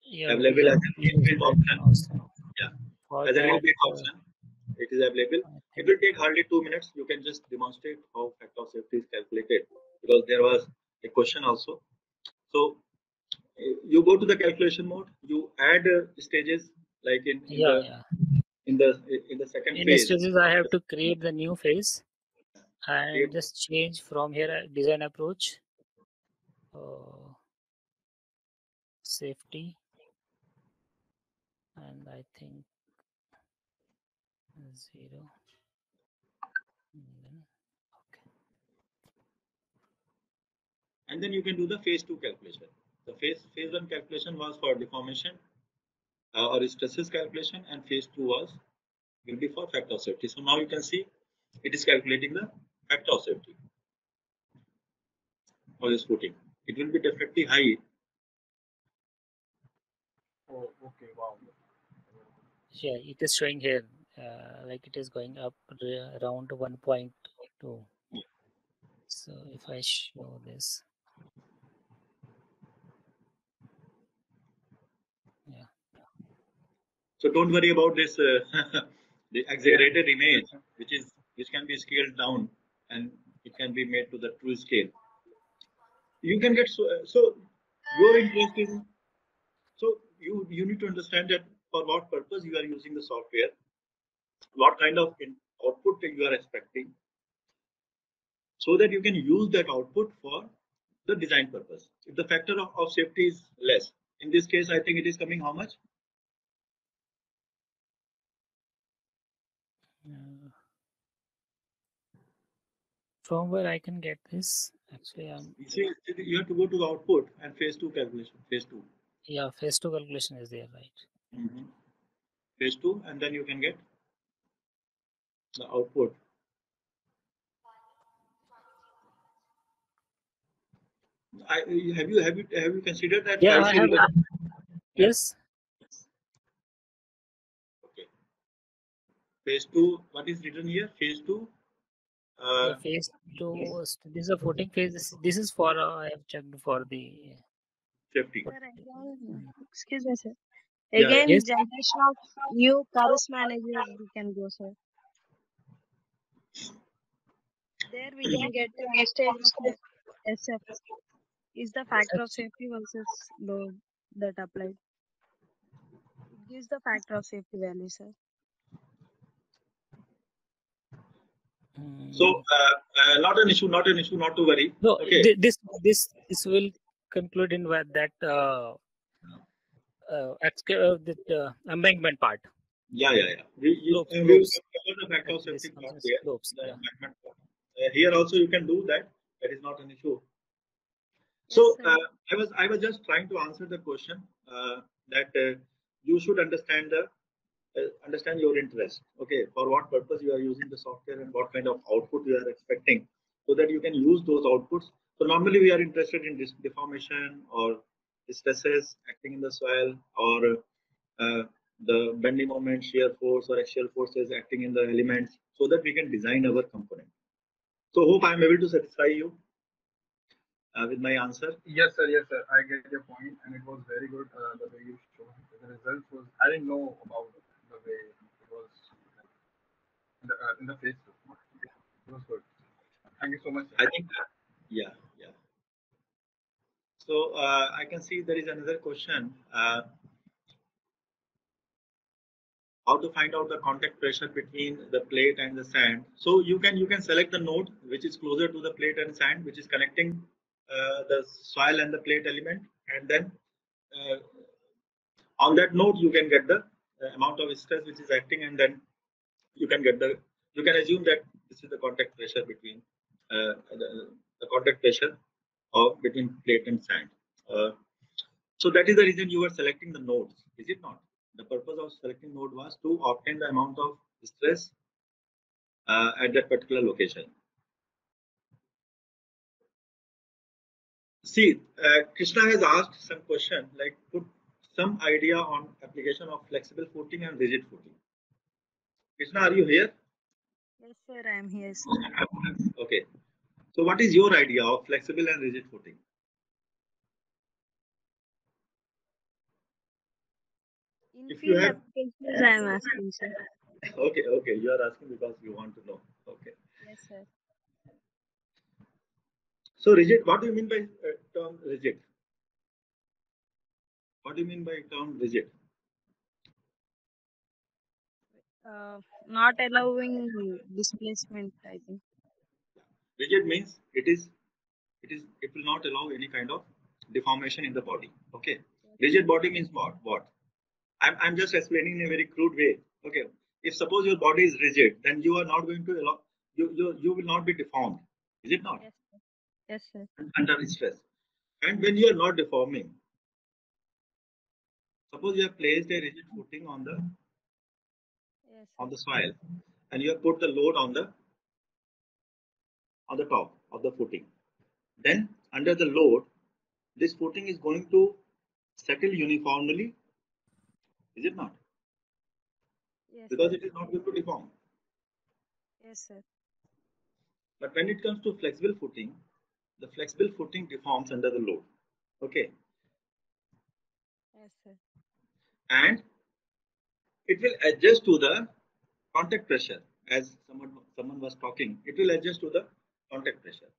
Yeah, available we as an inbuilt option. Yeah. As an inbuilt uh, option. It is available. It will take hardly two minutes. You can just demonstrate how factor of safety is calculated because there was a question also. So eh, you go to the calculation mode. You add uh, stages like in, in yeah, the yeah. in the in the second In phase. stages, I have to create the new phase Create- and just change from here uh, design approach, uh, safety, and I think zero. and then- okay. and then you can do the phase two calculation. The phase phase one calculation was for deformation uh, or stresses calculation, and phase two was will be for factor of safety. So now you can see it is calculating the factor of safety for this footing. It will be definitely high. Oh, okay, wow. Yeah, it is showing here uh, like it is going up around 1.2. So if I show this, So don't worry about this uh, the exaggerated image, which is which can be scaled down and it can be made to the true scale. You can get so so your interest is so you you need to understand that for what purpose you are using the software, what kind of output you are expecting, so that you can use that output for the design purpose. If the factor of, of safety is less, in this case, I think it is coming how much? uh, from where I can get this, actually, um, You see, you have to go to the output and phase two calculation, phase two. yeah, phase two calculation is there, right? Phase two, and then you can get the output. I have you have you have you considered that? Yeah, I have. two- Yes, Okay. Phase two. What is written here? Phase two. Uh, yeah, phase two. was- This is a footing phase. This, this is for uh, I have checked for the safety. Excuse me, sir. Yeah, Again, yes. generation of new curves manager, we can go, sir. There we can get the stages of SF. Is the factor of safety versus load that applied? It gives the factor of safety value, sir. So uh, uh, not an issue. Not an issue. Not to worry. no, okay. thi- this this this will conclude in that uh, uh, exca- uh, that uh, embankment part. Yeah, yeah, yeah. We, you, Slopes, we will cover the factor of safety part there. slopes, the yeah. embankment part. Here also you can do that. That is not an issue. So uh, I was I was just trying to answer the question uh, that uh, you should understand the uh, understand your interest. Okay, for what purpose you are using the software and what kind of output you are expecting, so that you can use those outputs. So normally we are interested in this deformation or stresses acting in the soil or uh, the bending moment, shear force or axial forces acting in the elements, so that we can design our component. So hope I am able to satisfy you uh, with my answer. Yes, sir. Yes, sir. I get your point, and it was very good uh, the way you showed. The results was I didn't know about the way it was in the, uh, in the two. It was good. Thank you so much. I think, uh, yeah, yeah. So uh, I can see there is another question. How to find out the contact pressure between the plate and the sand? So you can you can select the node which is closer to the plate and sand, which is connecting uh, the soil and the plate element, and then uh, on that node you can get the uh, amount of stress which is acting, and then you can get the you can assume that this is the contact pressure between uh, the, the contact pressure of between plate and sand. Uh, so that is the reason you are selecting the nodes, is it not? The purpose of selecting node was to obtain the amount of stress uh, at that particular location. See, uh, Krishna has asked some question like put some idea on application of flexible footing and rigid footing. Krishna, are you here? Yes, sir, I am here, sir. Okay. So what is your idea of flexible and rigid footing? If you have- applications, I am asking, sir. Okay, okay. You are asking because you want to know. Okay. Yes, sir. So rigid, what do you mean by uh, term rigid? What do you mean by term rigid? Uh, not allowing displacement, I think. Rigid means it is, it is, it will not allow any kind of deformation in the body. Okay. Rigid body means what? What? I'm, I'm just explaining in a very crude way. Okay. If suppose your body is rigid, then you are not going to allow, you, you, you will not be deformed. Is it not? Yes, sir. Yes, sir. Under stress. And when you are not deforming, suppose you have placed a rigid footing on the Yes, on the soil and you have put the load on the on the top of the footing then under the load this footing is going to settle uniformly is it not Yes, because sir. it is not going to deform Yes, sir. but when it comes to flexible footing the flexible footing deforms under the load okay Yes, sir. and it will adjust to the contact pressure as someone someone was talking it will adjust to the contact pressure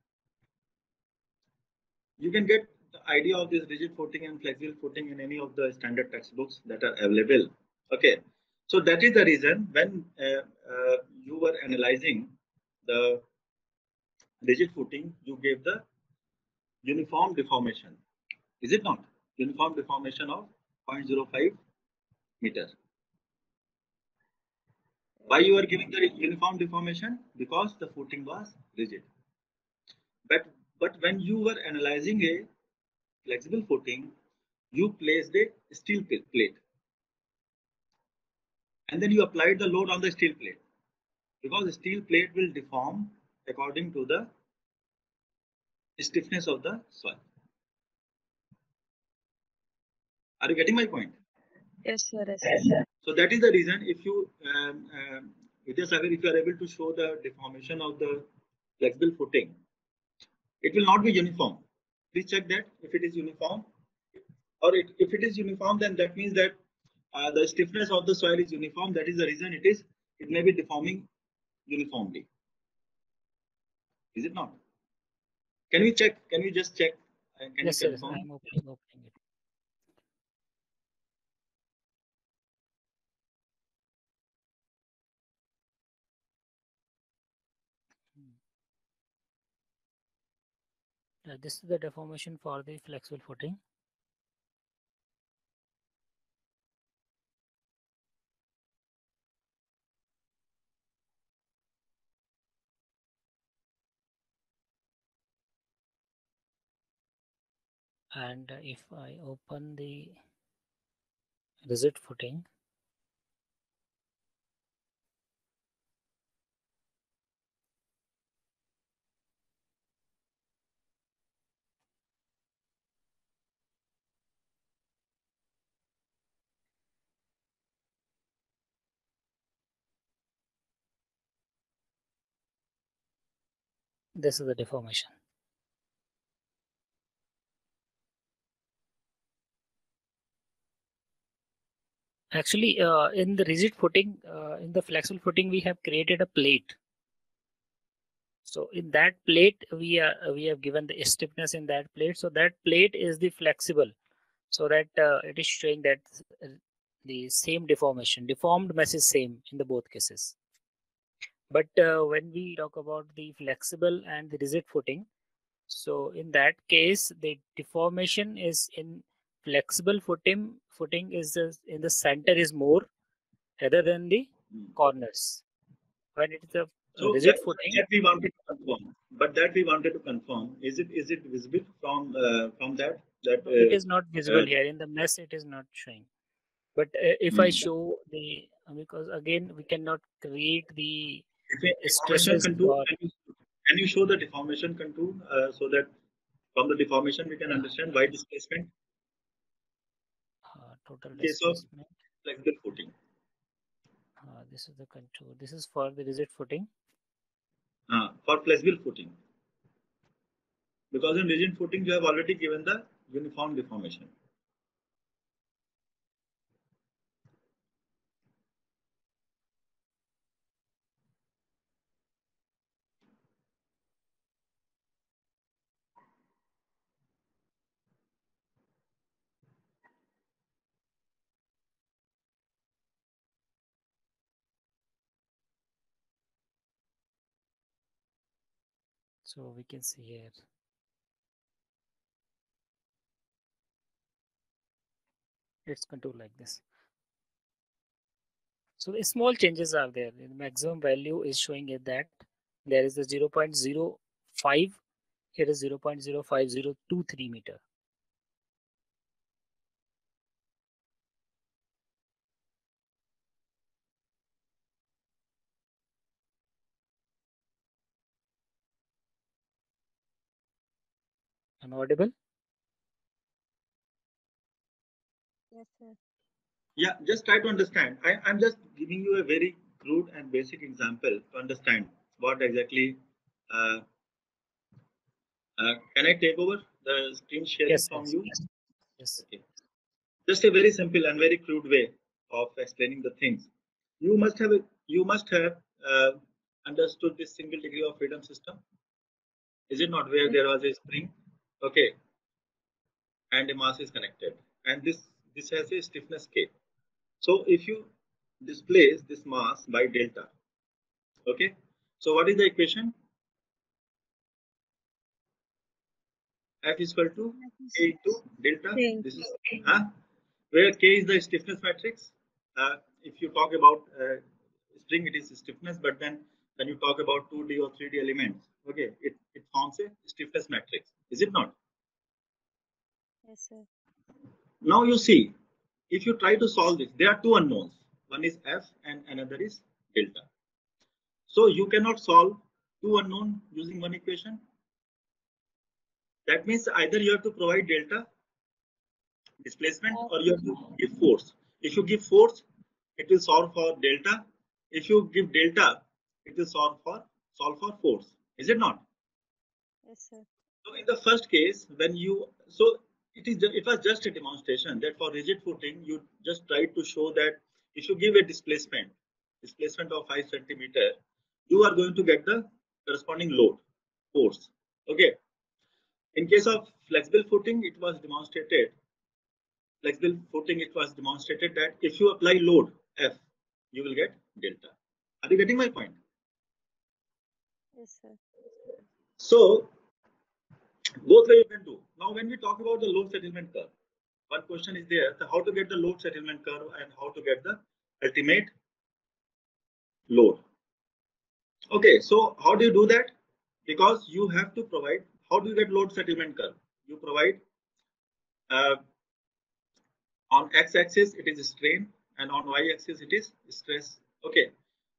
you can get the idea of this rigid footing and flexible footing in any of the standard textbooks that are available. Okay. So that is the reason when uh, uh, you were analyzing the rigid footing you gave the uniform deformation. Is it not? Uniform deformation of 0.05 meter. Why you are giving the uniform deformation? Because the footing was rigid. But but when you were analyzing a flexible footing, you placed a steel plate, and then you applied the load on the steel plate. Because the steel plate will deform according to the stiffness of the soil. Are you getting my point? Yes, sir. Yes, sir. So that is the reason if you, um, um, if you are able to show the deformation of the flexible footing, it will not be uniform. Please check that if it is uniform or it, if it is uniform, then that means that uh, the stiffness of the soil is uniform. That is the reason it is, it may be deforming uniformly. Is it not? Can we check? Can we just check? Uh, can yes, you sir. confirm? I'm opening, opening it. Uh, this is the deformation for the flexible footing. And if I open the rigid footing, this is the deformation. Actually, uh, in the rigid footing, uh, in the flexible footing, we have created a plate. So in that plate, we are we have given the stiffness in that plate. So that plate is the flexible, so that uh, it is showing that uh, the same deformation, deformed mesh is same in the both cases. But uh, when we talk about the flexible and the rigid footing, so in that case, the deformation is in flexible footing. Footing is the, in the center is more rather than the Hmm. corners. When it is a So rigid that, footing, that we wanted to confirm, but that we wanted to confirm. Is it is it visible from uh, from that that uh, is not visible uh, here in the mesh it is not showing but uh, if i Hmm. show the because again we cannot create the Deformation contour, can you, can you show the deformation contour uh, so that from the deformation we can understand why displacement uh, total of- displacement. flexible footing? Uh, this is the contour. This is for the rigid footing. Uh, for flexible footing. Because in rigid footing you have already given the uniform deformation. So we can see here. It's contour like this. So the small changes are there. The maximum value is showing it that there is a 0.05. Here is 0.05023 meter. Am audible? Yes, sir. Yeah, just try to understand. I, I'm just giving you a very crude and basic example to understand what exactly. Uh, uh, can I take over the screen sharing Yes, from yes, you? yes. Yes. Okay. Just a very simple and very crude way of explaining the things. You must have a, you must have uh, understood this single degree of freedom system. Is it not where there was a spring? Okay. And a mass is connected, and this this has a stiffness K. So if you displace this mass by delta, okay. So what is the equation? F is equal to K into delta. This is huh? where K is the stiffness matrix. Uh, if you talk about uh, spring, it is stiffness, but then when you talk about 2D or 3D elements, okay, it, it forms a stiffness matrix. Is it not? Yes, sir. Now you see, if you try to solve this, there are two unknowns. One is F and another is delta. So you cannot solve two unknown using one equation. That means either you have to provide delta displacement or you have to give force. If you give force, it will solve for delta. If you give delta, it will solve for solve for force. Is it not? Yes, sir. So in the first case, when you so it is it was just a demonstration that for rigid footing you just tried to show that if you give a displacement displacement of five centimeter, you are going to get the corresponding load force. Okay. In case of flexible footing, it was demonstrated. Flexible footing, it was demonstrated that if you apply load F, you will get delta. Are you getting my point? Yes, sir. So both way you can do. Now, when we talk about the load settlement curve, one question is there: the how to get the load settlement curve and how to get the ultimate load. Okay, so how do you do that? Because you have to provide. How do you get load settlement curve? You provide uh, on x-axis it is strain and on y-axis it is stress. Okay,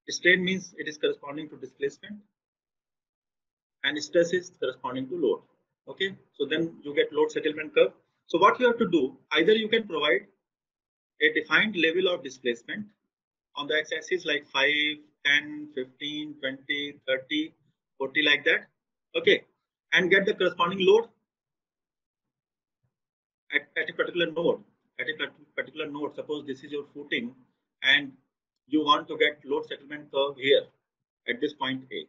strain means it is corresponding to displacement and stress is corresponding to load. Okay, so then you get load settlement curve. So what you have to do, either you can provide a defined level of displacement on the x-axis like 5, 10, 15, 20, 30, 40 like that. Okay, and get the corresponding load at, at a particular node. At a particular node, suppose this is your footing and you want to get load settlement curve here at this point A,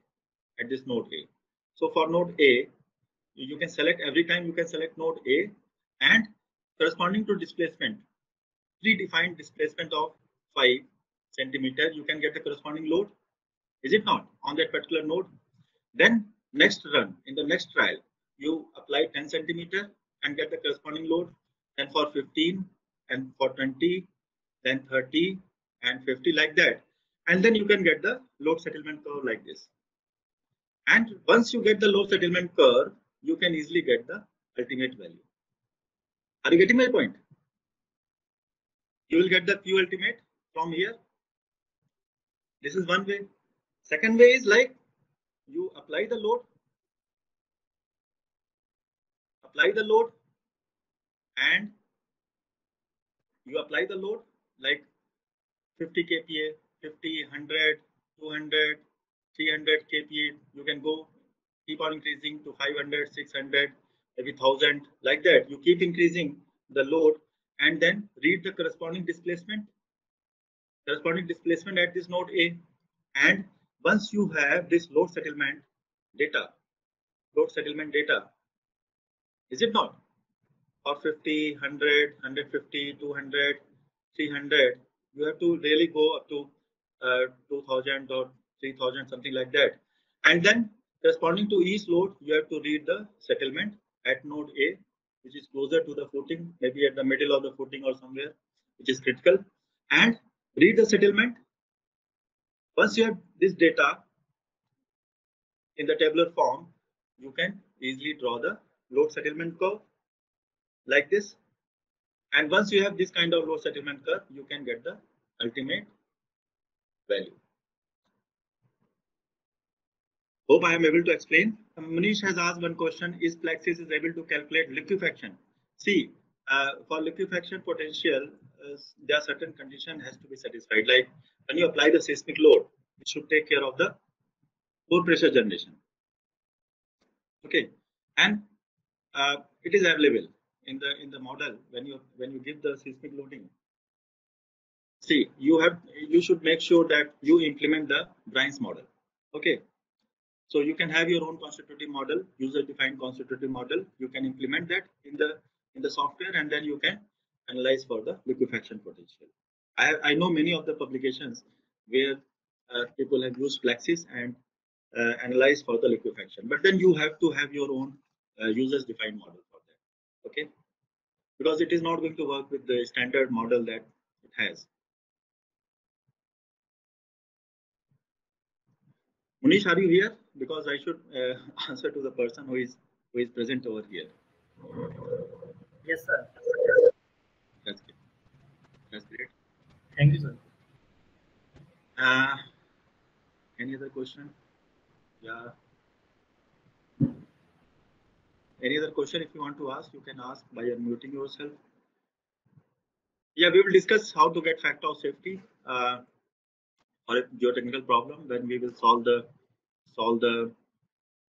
at this node A. So for node A, you can select every time you can select node A and corresponding to displacement, predefined displacement of 5 centimeter, you can get the corresponding load. Is it not on that particular node? Then next run, in the next trial, you apply 10 centimeter and get the corresponding load. Then for 15 and for 20, then 30 and 50 like that. And then you can get the load settlement curve like this. And once you get the load settlement curve, you can easily get the ultimate value. Are you getting my point? You will get the Q ultimate from here. This is one way. Second way is like you apply the load, apply the load, and you apply the load like 50 kPa, 50, 100, 200, 300 kPa. You can go keep on increasing to 500, 600, maybe 1000 like that. You keep increasing the load and then read the corresponding displacement, corresponding displacement at this node A. And once you have this load settlement data, load settlement data, is it not? Or 50, 100, 150, 200, 300, you have to really go up to uh, 2000 or 3000, something like that. And then corresponding to each load, you have to read the settlement at node A, which is closer to the footing, maybe at the middle of the footing or somewhere, which is critical. And read the settlement. Once you have this data in the tabular form, you can easily draw the load settlement curve like this. And once you have this kind of load settlement curve, you can get the ultimate value. Hope I am able to explain. Manish has asked one question, is Plaxis is able to calculate liquefaction? See, uh, for liquefaction potential, uh, there are certain condition has to be satisfied. Like when you apply the seismic load, it should take care of the pore pressure generation. Okay, and uh, it is available in the in the model when you when you give the seismic loading. See, you have you should make sure that you implement the Brines model. Okay, so you can have your own constitutive model, user-defined constitutive model. You can implement that in the in the software, and then you can analyze for the liquefaction potential. I, I know many of the publications where uh, people have used Plaxis and uh, analyze for the liquefaction, but then you have to have your own uh, users defined model for that. Okay, because it is not going to work with the standard model that it has. Munish, are you here? Because I should uh, answer to the person who is who is present over here. Yes, sir. That's good. That's great. Thank you, sir. Uh, any other question? Yeah. Any other question if you want to ask, you can ask by unmuting yourself. Yeah, we will discuss how to get factor of safety uh, for a geotechnical problem Then we will solve the solve the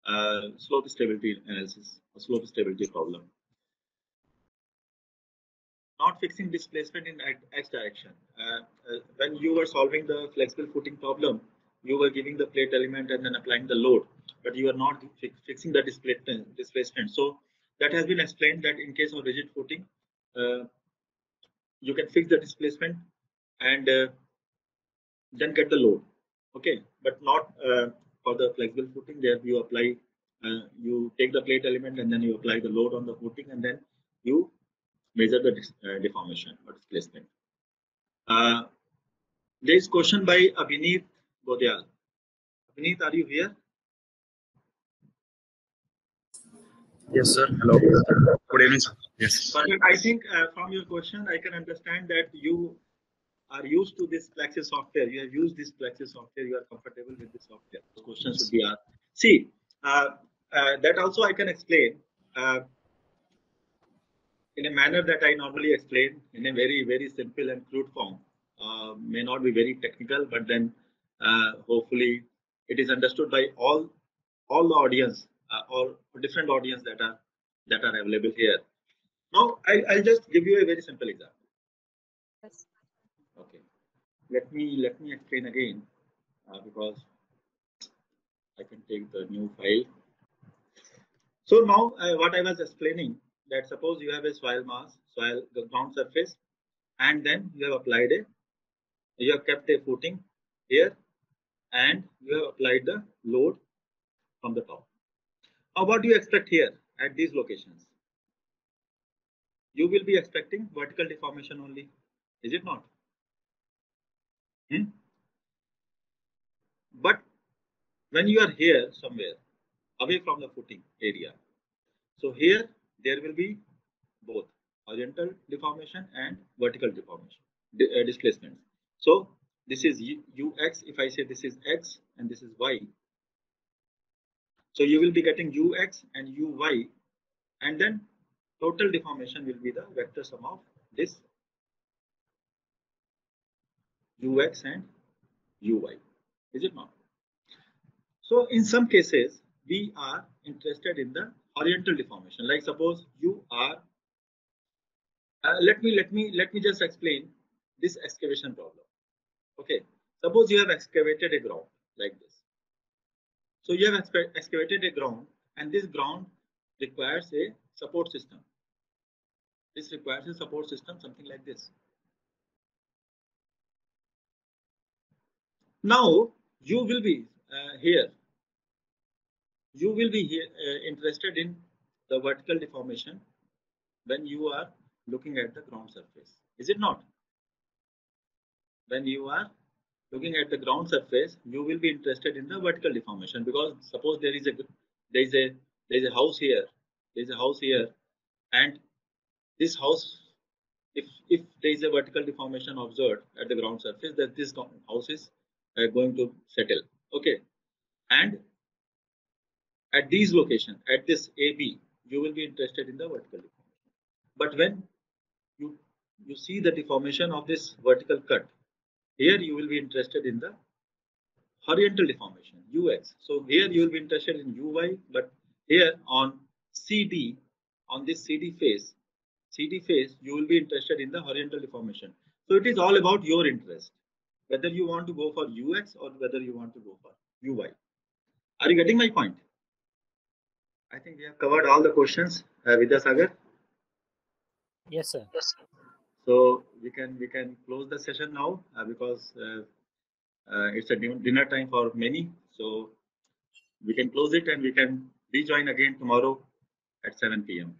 uh, slope stability analysis, slope stability problem. Not fixing displacement in x direction. Uh, uh, when you were solving the flexible footing problem, you were giving the plate element and then applying the load, but you are not fi fixing the displacement. displacement. So that has been explained that in case of rigid footing, uh, you can fix the displacement and uh, then get the load. Okay, but not uh, for the flexible footing. There you apply, uh, you take the plate element and then you apply the load on the footing and then you measure the uh, deformation or displacement. Uh, there is question by Abhineet Godial. Abhineet, are you here? Yes, sir. Hello. Good evening, sir. Yes. But I think uh, from your question, I can understand that you are used to this Plaxis software. You have used this Plaxis software. You are comfortable with this software. The questions should be asked. See, uh, uh, that also I can explain uh, in a manner that I normally explain in a very, very simple and crude form. Uh, may not be very technical, but then uh, hopefully it is understood by all all the audience uh, or different audience that are that are available here. Now I, I'll just give you a very simple example. Yes. Let me let me explain again uh, because I can take the new file. So now uh, what I was explaining that suppose you have a soil mass, soil the ground surface, and then you have applied a you have kept a footing here, and you have applied the load from the top. Now what do you expect here at these locations? You will be expecting vertical deformation only, is it not? Hmm? But when you are here somewhere away from the footing area, so here there will be both horizontal deformation and vertical deformation, uh, displacement. So this is ux. If I say this is x and this is y, so you will be getting ux and uy, and then total deformation will be the vector sum of this ux and uy. Is it not? So in some cases, we are interested in the horizontal deformation. Like suppose you are. Uh, let me let me let me just explain this excavation problem. Okay, suppose you have excavated a ground like this. So you have excavated a ground, and this ground requires a support system. This requires a support system, something like this. Now you will be uh, here. You will be here, uh, interested in the vertical deformation when you are looking at the ground surface. Is it not? When you are looking at the ground surface, you will be interested in the vertical deformation because suppose there is a there is a there is a house here, there is a house here, and this house, if if there is a vertical deformation observed at the ground surface, that this house is uh, going to settle. Okay, and at these locations, at this AB, you will be interested in the vertical deformation. But when you you see the deformation of this vertical cut, here you will be interested in the horizontal deformation ux. So here you will be interested in uy, but here on CD, on this CD face, CD face, you will be interested in the horizontal deformation. So it is all about your interest, whether you want to go for ux or whether you want to go for uy. Are you getting my point? I think we have covered all the questions, uh, Vidyasagar. Yes, sir. Yes. So we can we can close the session now uh, because uh, uh, it's a dinner time for many. So we can close it and we can rejoin again tomorrow at 7 p.m.